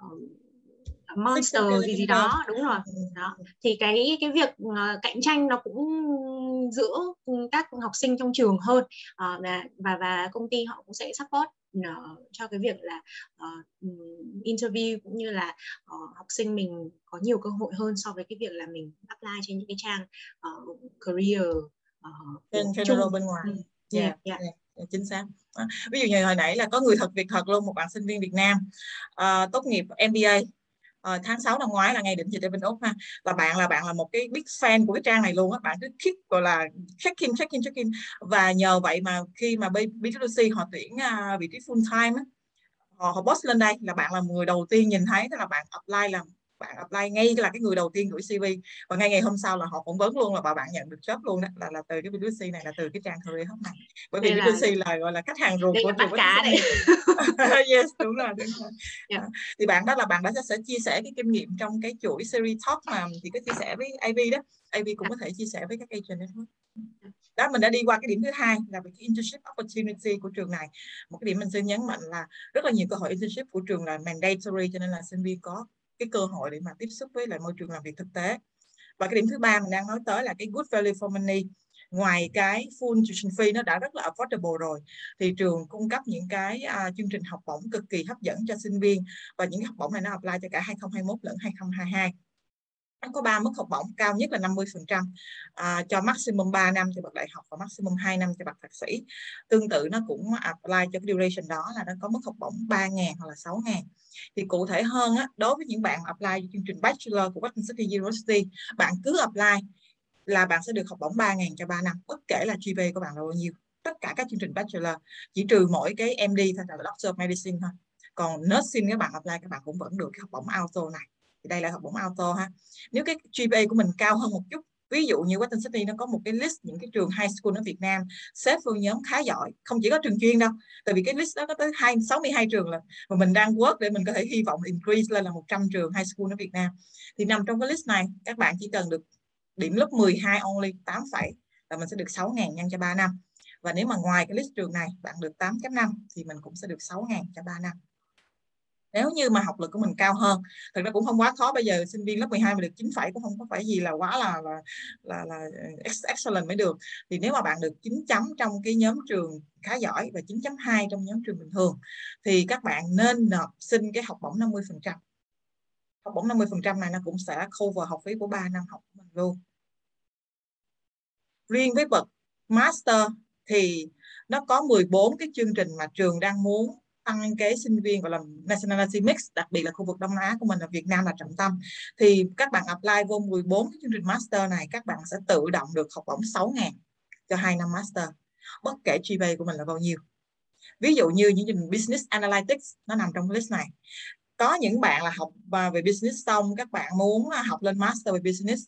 um, monster gì gì đó. Đúng rồi. Đó. Thì cái cái việc uh, cạnh tranh nó cũng giữa các học sinh trong trường hơn uh, và và và công ty họ cũng sẽ support cho cái việc là uh, interview cũng như là uh, học sinh mình có nhiều cơ hội hơn so với cái việc là mình apply trên những cái trang uh, career uh, trên general bên ngoài. Ừ. Yeah, yeah. yeah. yeah. chính xác ví dụ như hồi nãy là có người thật việc thật luôn một bạn sinh viên Việt Nam uh, tốt nghiệp MBA uh, tháng 6 năm ngoái là ngày định dịch ở bên úc ha. Và bạn là bạn là một cái big fan của cái trang này luôn á. Bạn cứ keep gọi là check in check in check in. Và nhờ vậy mà khi mà BWC họ tuyển uh, vị trí full time á, họ, họ post lên đây là bạn là người đầu tiên nhìn thấy tức là bạn apply làm bạn apply ngay là cái người đầu tiên gửi CV và ngay ngày hôm sau là họ phỏng vấn luôn là bà bạn nhận được job luôn đó là là từ cái BWC này là từ cái trang career hub này bởi vì BWC là... là gọi là khách hàng ruột của trường cả đấy yes đúng rồi đúng rồi. Yeah. thì bạn đó là bạn đã sẽ chia sẻ cái kinh nghiệm trong cái chuỗi series talk mà thì có chia sẻ với AV đó. AV cũng có thể chia sẻ với các agent đó đó mình đã đi qua cái điểm thứ hai là về cái internship opportunity của trường này. Một cái điểm mình xin nhấn mạnh là rất là nhiều cơ hội internship của trường là mandatory cho nên là sinh viên có cái cơ hội để mà tiếp xúc với lại môi trường làm việc thực tế. Và cái điểm thứ ba mình đang nói tới là cái good value for money. Ngoài cái full tuition fee nó đã rất là affordable rồi thì trường cung cấp những cái uh, chương trình học bổng cực kỳ hấp dẫn cho sinh viên và những cái học bổng này nó apply cho cả 2021 lẫn 2022 nó có ba mức học bổng cao nhất là 50% à, cho maximum 3 năm cho bậc đại học và maximum 2 năm cho bậc thạc sĩ. Tương tự nó cũng apply cho cái duration đó là nó có mức học bổng 3 ngàn hoặc là 6 ngàn. Thì cụ thể hơn á, đối với những bạn apply cho chương trình Bachelor của Western City University, bạn cứ apply là bạn sẽ được học bổng 3 ngàn cho 3 năm, bất kể là GPA của bạn là bao nhiêu. Tất cả các chương trình Bachelor, chỉ trừ mỗi cái MD thôi là Doctor of Medicine thôi. Còn nursing các bạn apply các bạn cũng vẫn được cái học bổng auto này thì đây là học bổng auto ha. Nếu cái GPA của mình cao hơn một chút ví dụ như Western City nó có một cái list những cái trường high school ở Việt Nam xếp vào nhóm khá giỏi không chỉ có trường chuyên đâu tại vì cái list đó có tới 2, 62 trường là mà mình đang work để mình có thể hy vọng increase lên là 100 trường high school ở Việt Nam. Thì nằm trong cái list này các bạn chỉ cần được điểm lớp 12 only 8 phẩy là mình sẽ được 6.000 nhân cho 3 năm. Và nếu mà ngoài cái list trường này bạn được 8.5 thì mình cũng sẽ được 6.000 cho 3 năm nếu như mà học lực của mình cao hơn thực ra cũng không quá khó. Bây giờ sinh viên lớp 12 mà được 9 phẩy cũng không có phải gì là quá là là là, là ờ, excellent mới được. Thì nếu mà bạn được 9 chấm trong cái nhóm trường khá giỏi và 9.2 trong nhóm trường bình thường thì các bạn nên nộp xin cái học bổng 50 phần trăm. Học bổng 50 phần trăm này nó cũng sẽ cover học phí của 3 năm học của mình luôn. Riêng với bậc master thì nó có 14 cái chương trình mà trường đang muốn tăng cái sinh viên, gọi là, nationality mix, đặc biệt là khu vực Đông Á của mình là Việt Nam là trọng tâm. Thì các bạn apply vô 14 cái chương trình master này, các bạn sẽ tự động được học bổng 6 ngàn cho 2 năm master. Bất kể GPA của mình là bao nhiêu. Ví dụ như những chương trình business analytics, nó nằm trong list này. Có những bạn là học về business xong, các bạn muốn học lên master về business.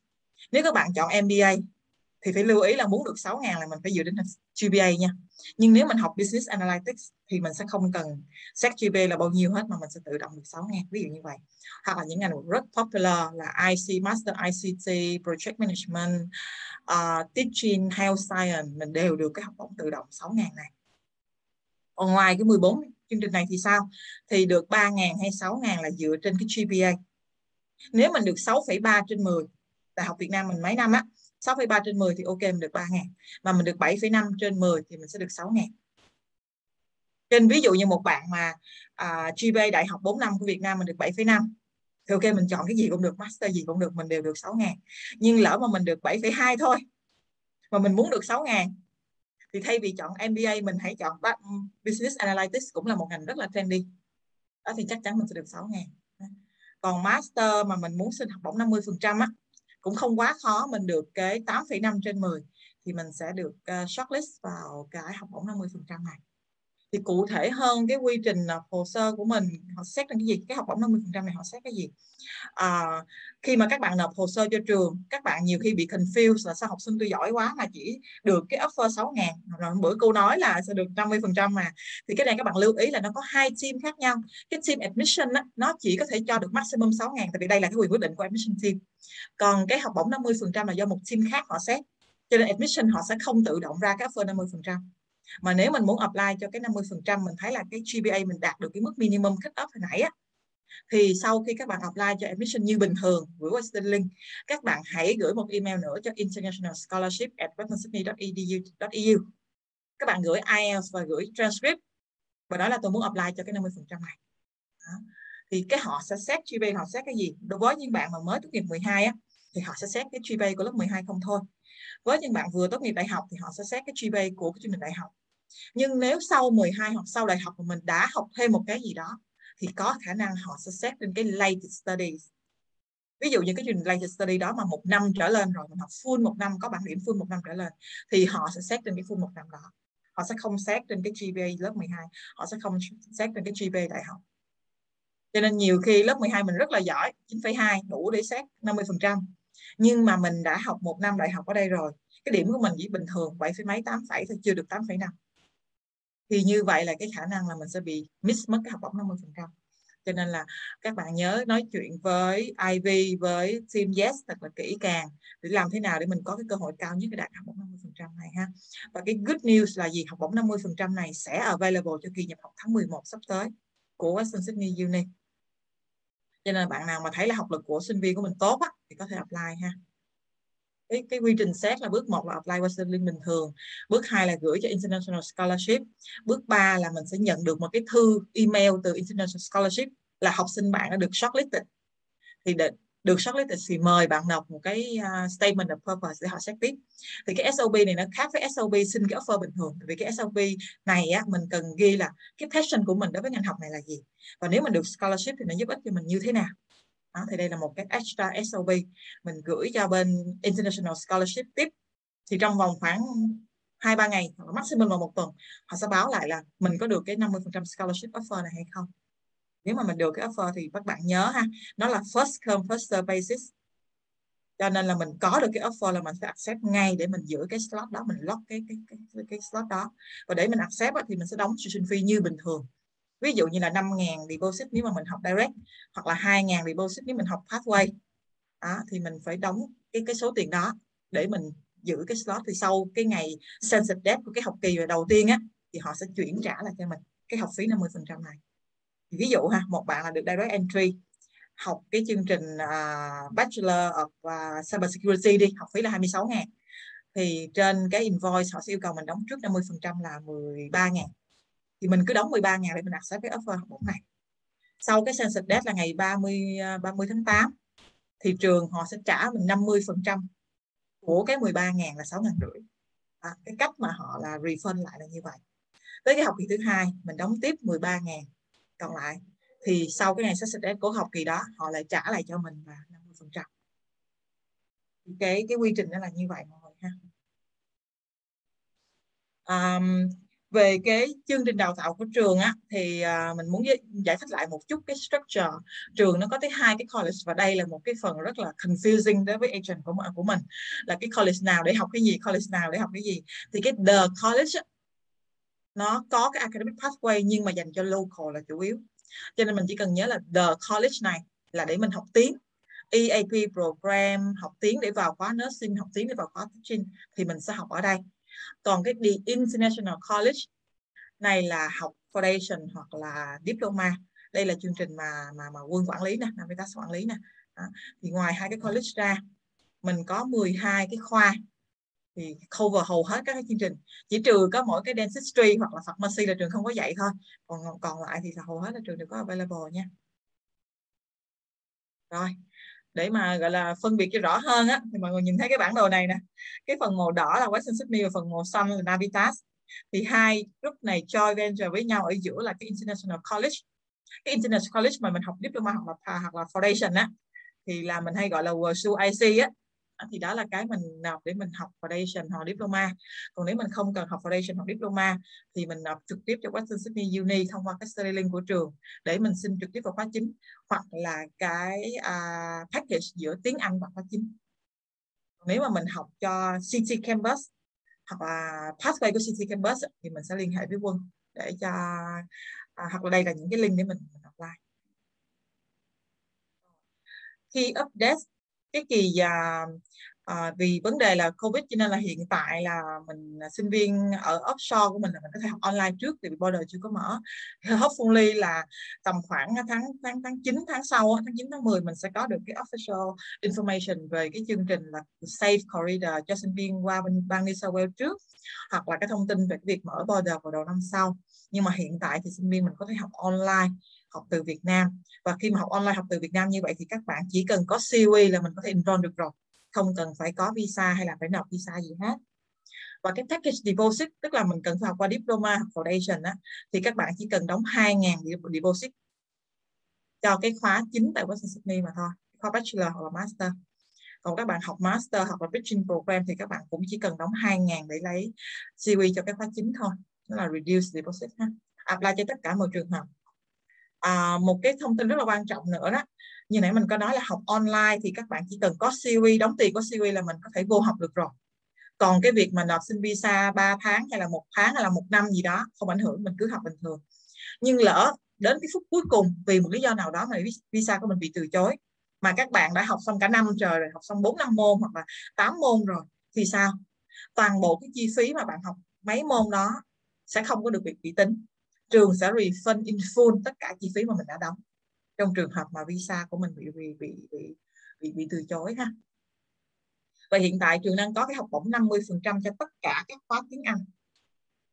Nếu các bạn chọn MBA thì phải lưu ý là muốn được 6 ngàn là mình phải dựa đến GPA nha. Nhưng nếu mình học Business Analytics thì mình sẽ không cần xét GPA là bao nhiêu hết mà mình sẽ tự động được 6 ngàn ví dụ như vậy. Hoặc là những ngành rất popular là IC Master ICT Project Management uh, Teaching Health Science mình đều được cái học bổng tự động 6 ngàn này. Còn ngoài cái 14 chương trình này thì sao? Thì được 3 ngàn hay 6 ngàn là dựa trên cái GPA nếu mình được 6,3 trên 10 Đại học Việt Nam mình mấy năm á 6,3 trên 10 thì ok mình được 3 ngàn. Mà mình được 7,5 trên 10 thì mình sẽ được 6 ngàn. Trên ví dụ như một bạn mà à, uh, GPA đại học 4 năm của Việt Nam mình được 7,5 thì ok mình chọn cái gì cũng được master gì cũng được mình đều được 6 ngàn. Nhưng lỡ mà mình được 7,2 thôi mà mình muốn được 6 ngàn thì thay vì chọn MBA mình hãy chọn Business Analytics cũng là một ngành rất là trendy. Đó thì chắc chắn mình sẽ được 6 ngàn. Còn master mà mình muốn xin học bổng 50 phần trăm á cũng không quá khó mình được cái 8,5 trên 10 thì mình sẽ được uh, shortlist vào cái học bổng 50% này thì cụ thể hơn cái quy trình nộp hồ sơ của mình họ xét là cái gì cái học bổng 50% này họ xét cái gì? À, khi mà các bạn nộp hồ sơ cho trường các bạn nhiều khi bị confused là sao học sinh tôi giỏi quá mà chỉ được cái offer 6 ngàn. Rồi bữa cô nói là sẽ được 50% mà. Thì cái này các bạn lưu ý là nó có hai team khác nhau. Cái team admission á, nó chỉ có thể cho được maximum 6 ngàn tại vì đây là cái quyền quyết định của admission team. Còn cái học bổng 50% là do một team khác họ xét. Cho nên admission họ sẽ không tự động ra cái offer 50% mà nếu mình muốn apply cho cái 50% mình thấy là cái GPA mình đạt được cái mức minimum cut off hồi nãy á, thì sau khi các bạn apply cho admission như bình thường, gửi Western Link, các bạn hãy gửi một email nữa cho international scholarship at westernsydney.edu.eu các bạn gửi IELTS và gửi transcript. Và đó là tôi muốn apply cho cái 50% này. Đó. thì cái họ sẽ xét GPA họ xét cái gì? Đối với những bạn mà mới tốt nghiệp 12 á thì họ sẽ xét cái GPA của lớp 12 không thôi. Với những bạn vừa tốt nghiệp đại học thì họ sẽ xét cái GPA của cái chương trình đại học. Nhưng nếu sau 12 hoặc sau đại học mà mình đã học thêm một cái gì đó thì có khả năng họ sẽ xét trên cái late studies. Ví dụ như cái chương trình late study đó mà một năm trở lên rồi mình học full một năm có bảng điểm full một năm trở lên thì họ sẽ xét trên cái full một năm đó. Họ sẽ không xét trên cái GPA lớp 12 họ sẽ không xét trên cái GPA đại học. Cho nên nhiều khi lớp 12 mình rất là giỏi 9,2 đủ để xét 50% nhưng mà mình đã học một năm đại học ở đây rồi cái điểm của mình chỉ bình thường 7 mấy 8 phẩy thôi chưa được 8,5 thì như vậy là cái khả năng là mình sẽ bị miss mất cái học bổng 50 phần trăm. Cho nên là các bạn nhớ nói chuyện với iv với Team Yes thật là kỹ càng để làm thế nào để mình có cái cơ hội cao nhất để đạt học bổng 50 phần trăm này ha. Và cái good news là gì? Học bổng 50 phần trăm này sẽ available cho kỳ nhập học tháng 11 sắp tới của Western Sydney Uni cho nên bạn nào mà thấy là học lực của sinh viên của mình tốt á, thì có thể apply ha. Cái, cái quy trình xét là bước 1 là apply qua Sterling bình thường bước 2 là gửi cho International Scholarship bước 3 là mình sẽ nhận được một cái thư email từ International Scholarship là học sinh bạn đã được shortlisted. Thì để, được shortlisted thì mời bạn nộp một cái uh, statement of purpose để họ xét tiếp. Thì cái SOP này nó khác với SOP xin cái offer bình thường. Vì cái SOP này á mình cần ghi là cái passion của mình đối với ngành học này là gì? Và nếu mình được scholarship thì nó giúp ích cho mình như thế nào? Đó, thì đây là một cái extra SOP mình gửi cho bên International Scholarship tiếp. Thì trong vòng khoảng hai ba ngày hoặc maximum là một tuần họ sẽ báo lại là mình có được cái 50% scholarship offer này hay không nếu mà mình được cái offer thì các bạn nhớ ha nó là first come first serve basis. Cho nên là mình có được cái offer là mình sẽ accept ngay để mình giữ cái slot đó mình lock cái cái cái, cái slot đó. Và để mình accept thì mình sẽ đóng tuition fee như bình thường. Ví dụ như là 5.000 deposit nếu mà mình học direct hoặc là 2.000 deposit nếu mình học pathway. Đó, thì mình phải đóng cái cái số tiền đó để mình giữ cái slot. Thì sau cái ngày sensitive date của cái học kỳ đầu tiên á thì họ sẽ chuyển trả lại cho mình. Cái học phí 50% này ví dụ ha một bạn là được direct entry học cái chương trình uh, Bachelor of uh, Cyber Security đi học phí là 26 ngàn. Thì trên cái invoice họ sẽ yêu cầu mình đóng trước 50 phần trăm là 13 ngàn. Thì mình cứ đóng 13 ngàn để mình accept cái offer học bổng này. Sau cái sunset date là ngày 30 30 à, tháng 8 thì trường họ sẽ trả mình 50 phần trăm của cái 13 ngàn là 6 ngàn rưỡi. À, cái cách mà họ là refund lại là như vậy. Tới cái học kỳ thứ hai mình đóng tiếp 13 ngàn còn lại. Thì sau cái ngày census date của học kỳ đó họ lại trả lại cho mình là 50 phần trăm. Cái cái quy trình nó là như vậy mọi người ha. Um, về cái chương trình đào tạo của trường á thì uh, mình muốn giải thích lại một chút cái structure. Trường nó có tới hai cái college và đây là một cái phần rất là confusing đối với agent của của mình. Là cái college nào để học cái gì college nào để học cái gì. Thì cái the college á, nó có cái academic pathway, nhưng mà dành cho local là chủ yếu. Cho nên mình chỉ cần nhớ là the college này là để mình học tiếng. EAP program, học tiếng để vào khóa nursing, học tiếng để vào khóa teaching, thì mình sẽ học ở đây. Còn cái The International College này là học foundation hoặc là diploma. Đây là chương trình mà mà mà quân quản lý nè, Navitas quản lý nè. Thì ngoài hai cái college ra, mình có 12 cái khoa thì cover hầu hết các cái chương trình. Chỉ trừ có mỗi cái dentistry hoặc là pharmacy là trường không có dạy thôi. Còn còn lại thì là hầu hết là trường đều có available nha. Rồi, để mà, gọi là, phân biệt cho rõ hơn á, thì mọi người nhìn thấy cái bản đồ này nè. Cái phần màu đỏ là Western Sydney và phần màu xanh là Navitas. Thì hai group này join venture với nhau ở giữa là cái International College. Cái International College mà mình học diploma hoặc là hoặc là foundation á, thì là mình hay gọi là WSU IC á thì đó là cái mình nộp để mình học foundation hoặc diploma. Còn nếu mình không cần học foundation hoặc diploma thì mình nộp trực tiếp cho Western Sydney Uni thông qua cái study link của trường để mình xin trực tiếp vào khóa chính hoặc là cái uh, package giữa tiếng Anh và khóa chính nếu mà mình học cho City Campus hoặc là pathway của City Campus thì mình sẽ liên hệ với quân để cho à, hoặc là đây là những cái link để mình, mình apply. Khi update cái kỳ à, à, vì vấn đề là covid cho nên là hiện tại là mình sinh viên ở offshore của mình là mình có thể học online trước vì border chưa có mở. Hopefully là tầm khoảng tháng tháng tháng 9 tháng sau tháng 9 tháng 10 mình sẽ có được cái official information về cái chương trình là safe corridor cho sinh viên qua bên bang New South Wales trước hoặc là cái thông tin về cái việc mở border vào đầu năm sau. Nhưng mà hiện tại thì sinh viên mình có thể học online học từ Việt Nam. Và khi mà học online học từ Việt Nam như vậy thì các bạn chỉ cần có COE là mình có thể enroll được rồi. Không cần phải có visa hay là phải nộp visa gì hết. Và cái package deposit tức là mình cần phải học qua diploma foundation á, thì các bạn chỉ cần đóng 2.000 deposit cho cái khóa chính tại Western Sydney mà thôi khóa bachelor hoặc là master. Còn các bạn học master hoặc là bridging program thì các bạn cũng chỉ cần đóng 2.000 để lấy COE cho cái khóa chính thôi. Đó là reduce deposit ha. Apply cho tất cả mọi trường hợp à, một cái thông tin rất là quan trọng nữa đó. Như nãy mình có nói là học online thì các bạn chỉ cần có cv đóng tiền có cv là mình có thể vô học được rồi. Còn cái việc mà nộp xin visa 3 tháng hay là một tháng hay là một năm gì đó không ảnh hưởng mình cứ học bình thường. Nhưng lỡ đến cái phút cuối cùng vì một lý do nào đó mà visa của mình bị từ chối mà các bạn đã học xong cả năm trời rồi học xong 4 năm môn hoặc là 8 môn rồi thì sao? Toàn bộ cái chi phí mà bạn học mấy môn đó sẽ không có được việc bị tính trường sẽ refund in full tất cả chi phí mà mình đã đóng trong trường hợp mà visa của mình bị bị bị bị bị, bị từ chối ha. Và hiện tại trường đang có cái học bổng 50% cho tất cả các khóa tiếng Anh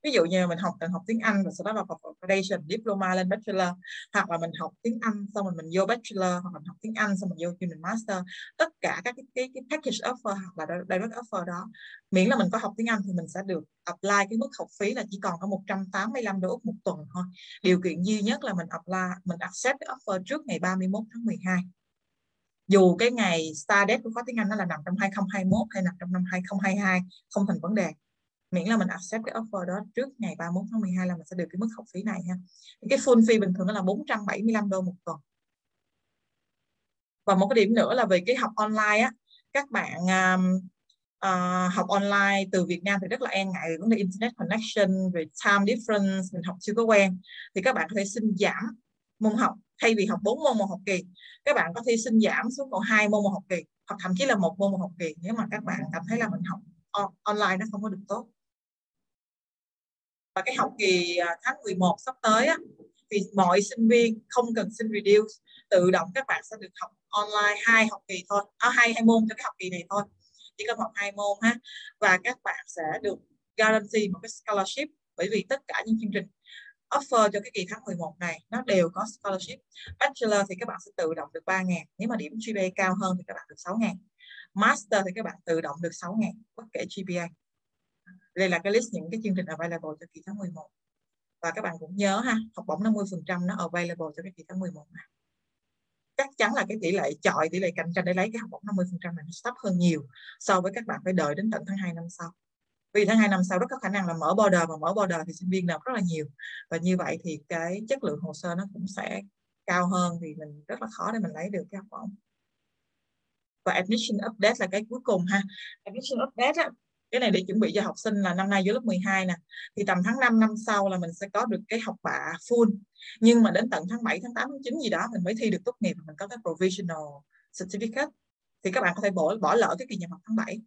ví dụ như mình học cần học tiếng Anh và sau đó là học foundation diploma lên bachelor hoặc là mình học tiếng Anh xong rồi mình vô bachelor hoặc mình học tiếng Anh xong mình vô chương mình master. Tất cả các cái, cái, cái package offer hoặc là direct offer đó miễn là mình có học tiếng Anh thì mình sẽ được apply. Cái mức học phí là chỉ còn có 185 đô Úc một tuần thôi. Điều kiện duy nhất là mình apply mình accept cái offer trước ngày 31 tháng 12 dù cái ngày start date của khóa tiếng Anh nó là nằm trong 2021 hay nằm trong năm 2022 không thành vấn đề miễn là mình accept cái offer đó trước ngày 31 tháng 12 là mình sẽ được cái mức học phí này ha. Cái full fee bình thường nó là 475 đô một tuần. Và một cái điểm nữa là về cái học online á các bạn um, uh, học online từ Việt Nam thì rất là e ngại về vấn đề internet connection về time difference mình học chưa có quen. Thì các bạn có thể xin giảm môn học thay vì học 4 môn một học kỳ. Các bạn có thể xin giảm xuống còn hai môn một học kỳ hoặc thậm chí là một môn một học kỳ nếu mà các bạn cảm thấy là mình học online nó không có được tốt và cái học kỳ à, tháng 11 sắp tới á, thì mọi sinh viên không cần xin reduce tự động các bạn sẽ được học online hai học kỳ thôi à, hai hai môn cho cái học kỳ này thôi. Chỉ cần học hai môn ha và các bạn sẽ được guarantee một cái scholarship bởi vì tất cả những chương trình offer cho cái kỳ tháng 11 này nó đều có scholarship. Bachelor thì các bạn sẽ tự động được 3 ngàn nếu mà điểm GPA cao hơn thì các bạn được 6 ngàn. Master thì các bạn tự động được 6 ngàn bất kể GPA đây là cái list những cái chương trình available cho kỳ tháng 11 và các bạn cũng nhớ ha học bổng 50% nó available cho cái kỳ tháng 11 này chắc chắn là cái tỷ lệ chọi tỷ lệ cạnh tranh để lấy cái học bổng 50% này nó thấp hơn nhiều so với các bạn phải đợi đến tận tháng 2 năm sau. Vì tháng 2 năm sau rất có khả năng là mở border và mở border thì sinh viên nộp rất là nhiều. Và như vậy thì cái chất lượng hồ sơ nó cũng sẽ cao hơn thì mình rất là khó để mình lấy được cái học bổng. Và admission update là cái cuối cùng ha. Admission update á, cái này để chuẩn bị cho học sinh là năm nay vô lớp 12 nè. Thì tầm tháng 5 năm sau là mình sẽ có được cái học bạ full. Nhưng mà đến tận tháng 7 tháng 8 tháng 9 gì đó mình mới thi được tốt nghiệp và mình có cái provisional certificate. Thì các bạn có thể bỏ bỏ lỡ cái kỳ nhập học tháng 7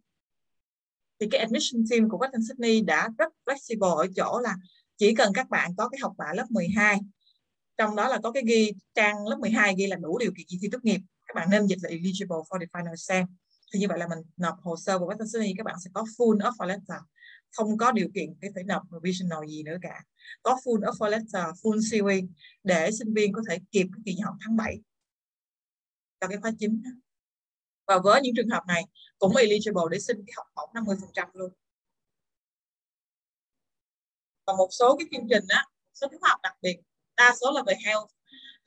thì cái admission team của Western Sydney đã rất flexible ở chỗ là chỉ cần các bạn có cái học bạ lớp 12 trong đó là có cái ghi trang lớp 12 ghi là đủ điều kiện thi tốt nghiệp, các bạn nên dịch là eligible for the final exam thì như vậy là mình nộp hồ sơ của Western Sydney các bạn sẽ có full offer letter. Không có điều kiện cái phải nộp provisional gì nữa cả. Có full offer letter full CV để sinh viên có thể kịp cái kỳ học tháng 7 cho cái khóa chính và với những trường hợp này cũng eligible để xin cái học bổng 50% luôn. Và một số cái chương trình á số khóa học đặc biệt đa số là về health.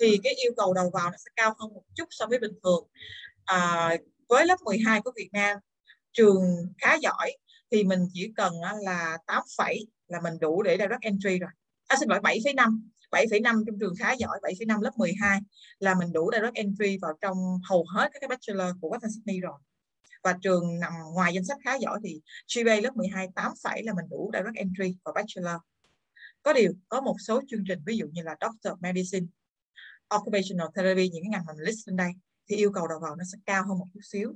Thì cái yêu cầu đầu vào nó sẽ cao hơn một chút so với bình thường. À, với lớp 12 của Việt Nam trường khá giỏi thì mình chỉ cần là 8 phẩy là mình đủ để direct entry rồi. À, xin lỗi 7,5 7,5 trong trường khá giỏi 7,5 lớp 12 là mình đủ direct entry vào trong hầu hết các cái bachelor của Western Sydney rồi. Và trường nằm ngoài danh sách khá giỏi thì GPA lớp 12 8 phẩy là mình đủ direct entry vào bachelor. Có điều có một số chương trình ví dụ như là Doctor of Medicine Occupational Therapy những cái ngành mà mình list lên đây thì yêu cầu đầu vào nó sẽ cao hơn một chút xíu.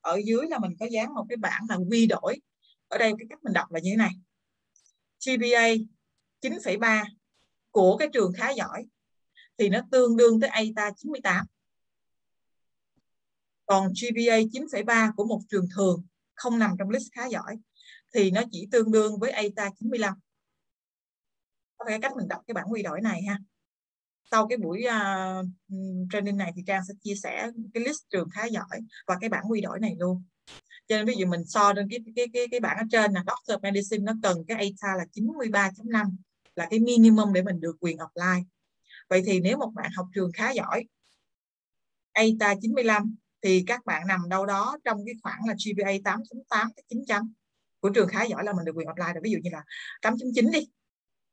Ở dưới là mình có dán một cái bảng là quy đổi. Ở đây cái cách mình đọc là như thế này. GPA 9,3 của cái trường khá giỏi thì nó tương đương tới ATA 98 còn GPA 9,3 của một trường thường không nằm trong list khá giỏi thì nó chỉ tương đương với ATA 95 có cái cách mình đọc cái bảng quy đổi này ha sau cái buổi uh, training này thì Trang sẽ chia sẻ cái list trường khá giỏi và cái bảng quy đổi này luôn. Cho nên ví dụ mình so lên cái cái cái cái bảng ở trên là Doctor Medicine nó cần cái ATA là 93.5 là cái minimum để mình được quyền apply. Vậy thì nếu một bạn học trường khá giỏi ATA 95 thì các bạn nằm đâu đó trong cái khoảng là GPA 8.8 9 chấm của trường khá giỏi là mình được quyền apply rồi. Ví dụ như là 8.9 đi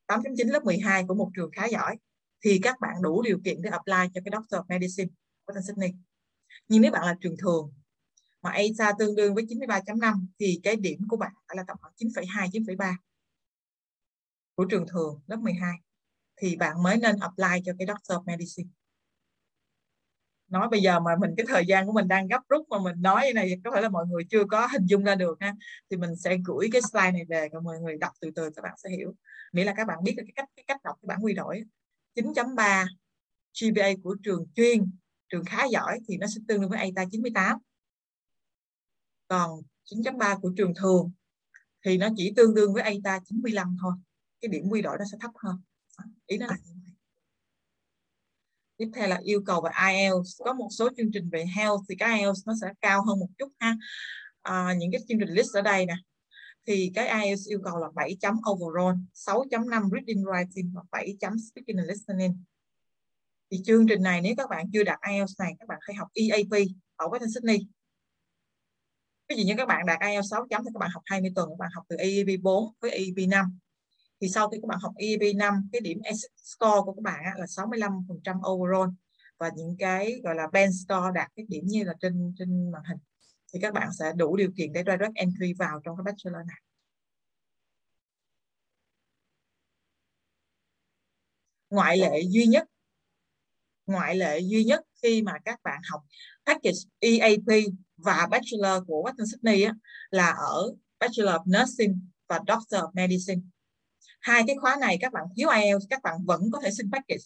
8.9 lớp 12 của một trường khá giỏi thì các bạn đủ điều kiện để apply cho cái Doctor of Medicine của thành Sydney. Nhưng nếu bạn là trường thường mà ASA tương đương với 93.5 thì cái điểm của bạn phải là tầm khoảng 9,2, 9,3 của trường thường lớp 12 thì bạn mới nên apply cho cái Doctor of Medicine. Nói bây giờ mà mình cái thời gian của mình đang gấp rút mà mình nói như này có thể là mọi người chưa có hình dung ra được ha thì mình sẽ gửi cái slide này về cho mọi người đọc từ từ các bạn sẽ hiểu. nghĩa là các bạn biết được cái cách cái cách đọc cái bản quy đổi 9.3 GPA của trường chuyên trường khá giỏi thì nó sẽ tương đương với ATA 98 còn 9.3 của trường thường thì nó chỉ tương đương với ATA 95 thôi. Cái điểm quy đổi nó sẽ thấp hơn. Ý nó là như vậy. Tiếp theo là yêu cầu về IELTS có một số chương trình về health thì cái IELTS nó sẽ cao hơn một chút ha. À, những cái chương trình list ở đây nè thì cái IELTS yêu cầu là 7 chấm overall 6.5 reading writing và 7 chấm speaking and listening. Thì chương trình này nếu các bạn chưa đạt IELTS này, các bạn phải học EAP ở Western Sydney. Ví dụ như các bạn đạt IELTS 6 chấm thì các bạn học 20 tuần, các bạn học từ EAP 4 với EAP 5 thì sau khi các bạn học EAP 5 cái điểm score của các bạn là 65% overall. Và những cái gọi là band score đạt cái điểm như là trên trên màn hình thì các bạn sẽ đủ điều kiện để direct entry vào trong cái bachelor này. Ngoại lệ duy nhất ngoại lệ duy nhất khi mà các bạn học package EAP và bachelor của Western Sydney á, là ở bachelor of nursing và doctor of medicine. Hai cái khóa này các bạn thiếu IELTS các bạn vẫn có thể xin package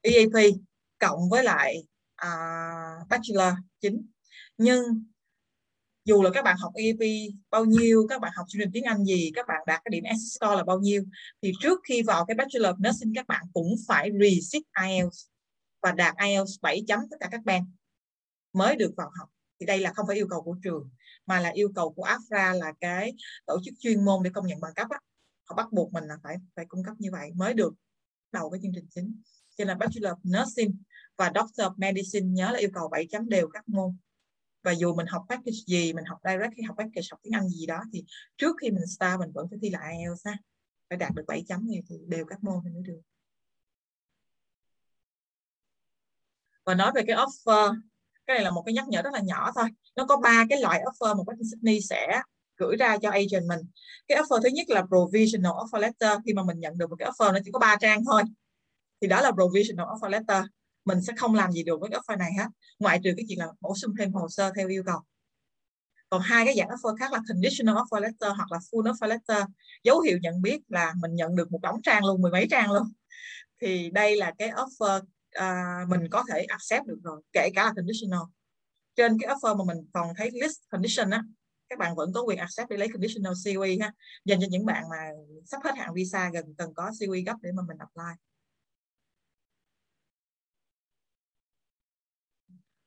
EAP cộng với lại uh, bachelor chính. Nhưng dù là các bạn học EAP bao nhiêu, các bạn học chương trình tiếng Anh gì, các bạn đạt cái điểm S score là bao nhiêu, thì trước khi vào cái Bachelor of Nursing, các bạn cũng phải resit IELTS và đạt IELTS 7 chấm tất cả các bạn mới được vào học. Thì đây là không phải yêu cầu của trường, mà là yêu cầu của AFRA là cái tổ chức chuyên môn để công nhận bằng cấp á. họ bắt buộc mình là phải phải cung cấp như vậy mới được đầu cái chương trình chính. Cho nên Bachelor of Nursing và Doctor of Medicine nhớ là yêu cầu 7 chấm đều các môn và dù mình học package gì, mình học direct hay học package học tiếng Anh gì đó, thì trước khi mình start mình vẫn phải thi lại IELTS ha phải đạt được 7 chấm thì đều các môn thì mới được. Và nói về cái offer, cái này là một cái nhắc nhở rất là nhỏ thôi. Nó có ba cái loại offer mà Western Sydney sẽ gửi ra cho agent mình. Cái offer thứ nhất là provisional offer letter. Khi mà mình nhận được một cái offer nó chỉ có ba trang thôi, thì đó là provisional offer letter mình sẽ không làm gì được với cái offer này hết. Ngoại trừ cái chuyện là bổ sung thêm hồ sơ theo yêu cầu. Còn hai cái dạng offer khác là conditional offer letter hoặc là full offer letter. Dấu hiệu nhận biết là mình nhận được một đống trang luôn mười mấy trang luôn. Thì đây là cái offer uh, mình có thể accept được rồi kể cả là conditional. Trên cái offer mà mình còn thấy list condition á các bạn vẫn có quyền accept để lấy conditional CV ha. Dành cho những bạn mà sắp hết hạn visa gần cần có CV gấp để mà mình apply.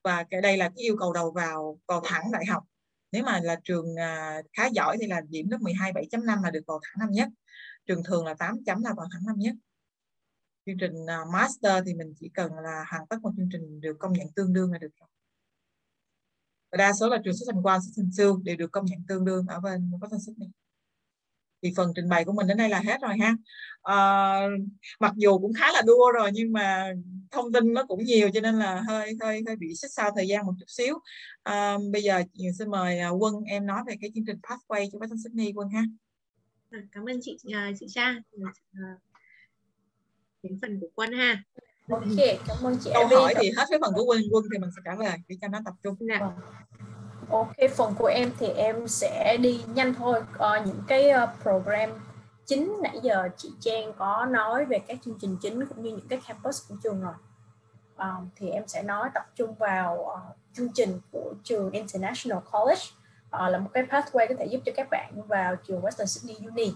Và cái đây là cái yêu cầu đầu vào vào thẳng đại học. Nếu mà là trường à, khá giỏi thì là điểm lớp 12 7.5 là được vào thẳng năm nhất. Trường thường là 8 chấm là vào thẳng năm nhất. Chương trình à, master thì mình chỉ cần là hoàn tất một chương trình được công nhận tương đương là được rồi. Và đa số là trường xuất thành quan xuất thành sư đều được công nhận tương đương ở bên Boston Sydney thì phần trình bày của mình đến đây là hết rồi ha. À, mặc dù cũng khá là đua rồi nhưng mà thông tin nó cũng nhiều cho nên là hơi hơi hơi bị xích sao thời gian một chút xíu. À, bây giờ xin mời quân em nói về cái chương trình pathway cho Western Sydney quân ha. À, cảm ơn chị chị Trang đến phần của quân ha. Ok cảm ơn chị câu hỏi thì hết cái phần của quân quân thì mình sẽ trả lời để cho nó tập trung. Dạ. Ok phần của em thì em sẽ đi nhanh thôi. À, những cái uh, program chính nãy giờ chị Trang có nói về các chương trình chính cũng như những cái campus của trường rồi. À, thì em sẽ nói tập trung vào uh, chương trình của trường International College. Uh, là một cái pathway có thể giúp cho các bạn vào trường Western Sydney Uni.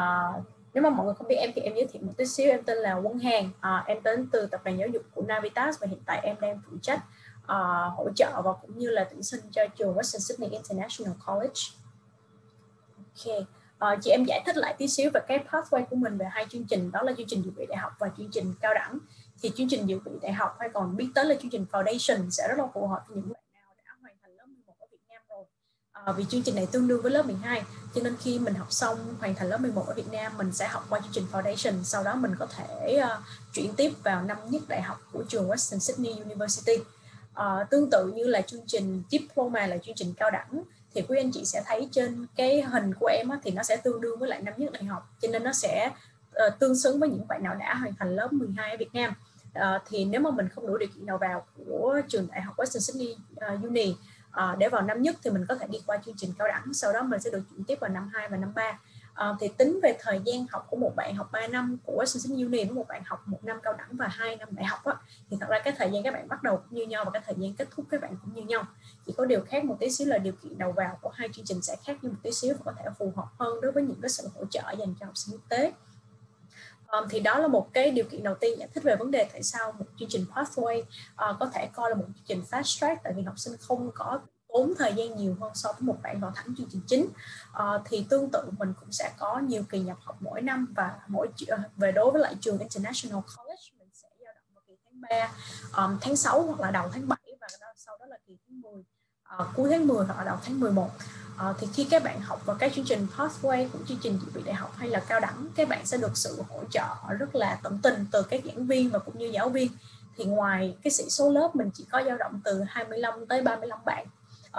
Uh, nếu mà mọi người không biết em thì em giới thiệu một tí xíu. Em tên là Quân Hàng à, em đến từ tập đoàn giáo dục của Navitas và hiện tại em đang phụ trách uh, hỗ trợ và cũng như là tuyển sinh cho trường Western Sydney International College. Ok uh, chị em giải thích lại tí xíu về cái pathway của mình về hai chương trình đó là chương trình dự bị đại học và chương trình cao đẳng. Thì chương trình dự bị đại học hay còn biết tới là chương trình foundation sẽ rất là phù hợp với những bạn nào đã hoàn thành lớp mười một ở Việt Nam à, vì chương trình này tương đương với lớp 12 cho nên khi mình học xong hoàn thành lớp 11 ở Việt Nam mình sẽ học qua chương trình foundation. Sau đó mình có thể uh, chuyển tiếp vào năm nhất đại học của trường Western Sydney University uh, tương tự như là chương trình diploma là chương trình cao đẳng thì quý anh chị sẽ thấy trên cái hình của em á, thì nó sẽ tương đương với lại năm nhất đại học cho nên nó sẽ uh, tương xứng với những bạn nào đã hoàn thành lớp 12 ở Việt Nam. Uh, thì nếu mà mình không đủ điều kiện nào vào của trường đại học Western Sydney uh, Uni uh, để vào năm nhất thì mình có thể đi qua chương trình cao đẳng sau đó mình sẽ được chuyển tiếp vào năm 2 và năm 3 à, thì tính về thời gian học của một bạn học 3 năm của Western Uni với một bạn học một năm cao đẳng và hai năm đại học á, thì thật ra cái thời gian các bạn bắt đầu cũng như nhau và cái thời gian kết thúc các bạn cũng như nhau. Chỉ có điều khác một tí xíu là điều kiện đầu vào của hai chương trình sẽ khác như một tí xíu và có thể phù hợp hơn đối với những cái sự hỗ trợ dành cho học sinh quốc tế. Um, thì đó là một cái điều kiện đầu tiên giải thích về vấn đề tại sao một chương trình pathway uh, có thể coi là một chương trình fast track tại vì học sinh không có tốn thời gian nhiều hơn so với một bạn vào thẳng chương trình chính. À, thì tương tự mình cũng sẽ có nhiều kỳ nhập học mỗi năm và mỗi ờ, về đối với lại trường International College mình sẽ dao động vào kỳ tháng 3 um, tháng 6 hoặc là đầu tháng 7 và sau đó là kỳ tháng 10 uh, ờ, cuối tháng 10 hoặc là đầu tháng 11 uh, thì khi các bạn học vào các chương trình pathway của chương trình dự bị đại học hay là cao đẳng các bạn sẽ được sự hỗ trợ rất là tận tình từ các giảng viên và cũng như giáo viên. Thì ngoài cái sĩ số lớp mình chỉ có dao động từ 25 tới 35 bạn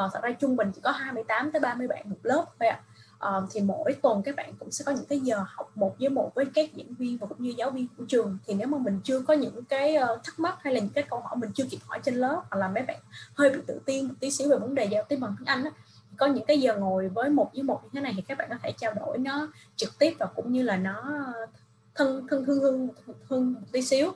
uh, thật ra trung bình chỉ có 28 tới 30 bạn một lớp thôi ạ. Uh, thì mỗi tuần các bạn cũng sẽ có những cái giờ học một với một với các giảng viên và cũng như giáo viên của trường. Thì nếu mà mình chưa có những cái uh, thắc mắc hay là những cái câu hỏi mình chưa kịp hỏi trên lớp hoặc là mấy bạn hơi bị tự tiên một tí xíu về vấn đề giao tiếp bằng tiếng Anh á, có những cái giờ ngồi với một với một như thế này thì các bạn có thể trao đổi nó trực tiếp và cũng như là nó thân thân hương hương hương một tí xíu.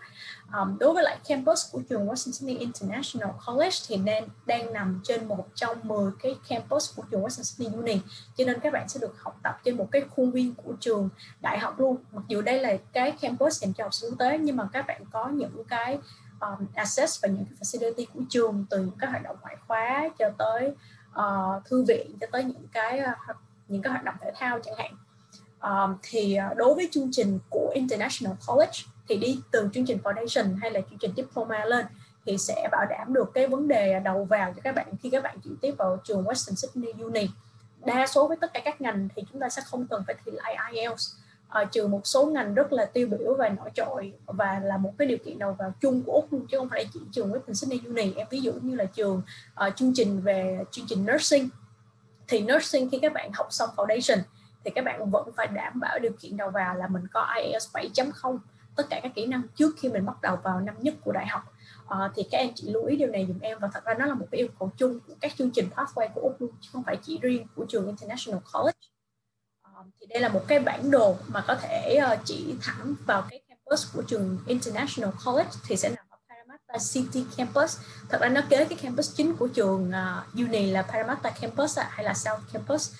Um, đối với lại campus của trường Washington International College thì đang đang nằm trên một trong 10 cái campus của trường Washington Uni. Cho nên các bạn sẽ được học tập trên một cái khuôn viên của trường đại học luôn. Mặc dù đây là cái campus dành cho học sinh quốc tế nhưng mà các bạn có những cái um, access và những cái facility của trường từ những cái hoạt động ngoại khóa cho tới uh, thư viện cho tới những cái uh, những cái hoạt động thể thao chẳng hạn um, thì ờ, đối với chương trình của International College thì đi từ chương trình foundation hay là chương trình diploma lên thì sẽ bảo đảm được cái vấn đề đầu vào cho các bạn khi các bạn chuyển tiếp vào trường Western Sydney Uni. Đa số với tất cả các ngành thì chúng ta sẽ không cần phải thi lại IELTS à, ờ, trừ một số ngành rất là tiêu biểu và nổi trội và là một cái điều kiện đầu vào chung của úc luôn chứ không phải chỉ trường Western Sydney Uni. Em ví dụ như là trường uh, chương trình về chương trình nursing. Thì nursing khi các bạn học xong foundation thì các bạn vẫn phải đảm bảo điều kiện đầu vào là mình có IELTS 7.0 tất cả các kỹ năng trước khi mình bắt đầu vào năm nhất của đại học. À, thì các em chỉ lưu ý điều này dùm em và thật ra nó là một cái yêu cầu chung của các chương trình pathway của úc luôn chứ không phải chỉ riêng của trường International College. À, thì đây là một cái bản đồ mà có thể uh, chỉ thẳng vào cái campus của trường International College thì sẽ nằm ở Parramatta City Campus. Thật ra nó kế cái campus chính của trường uh, uni là Parramatta Campus à, hay là South Campus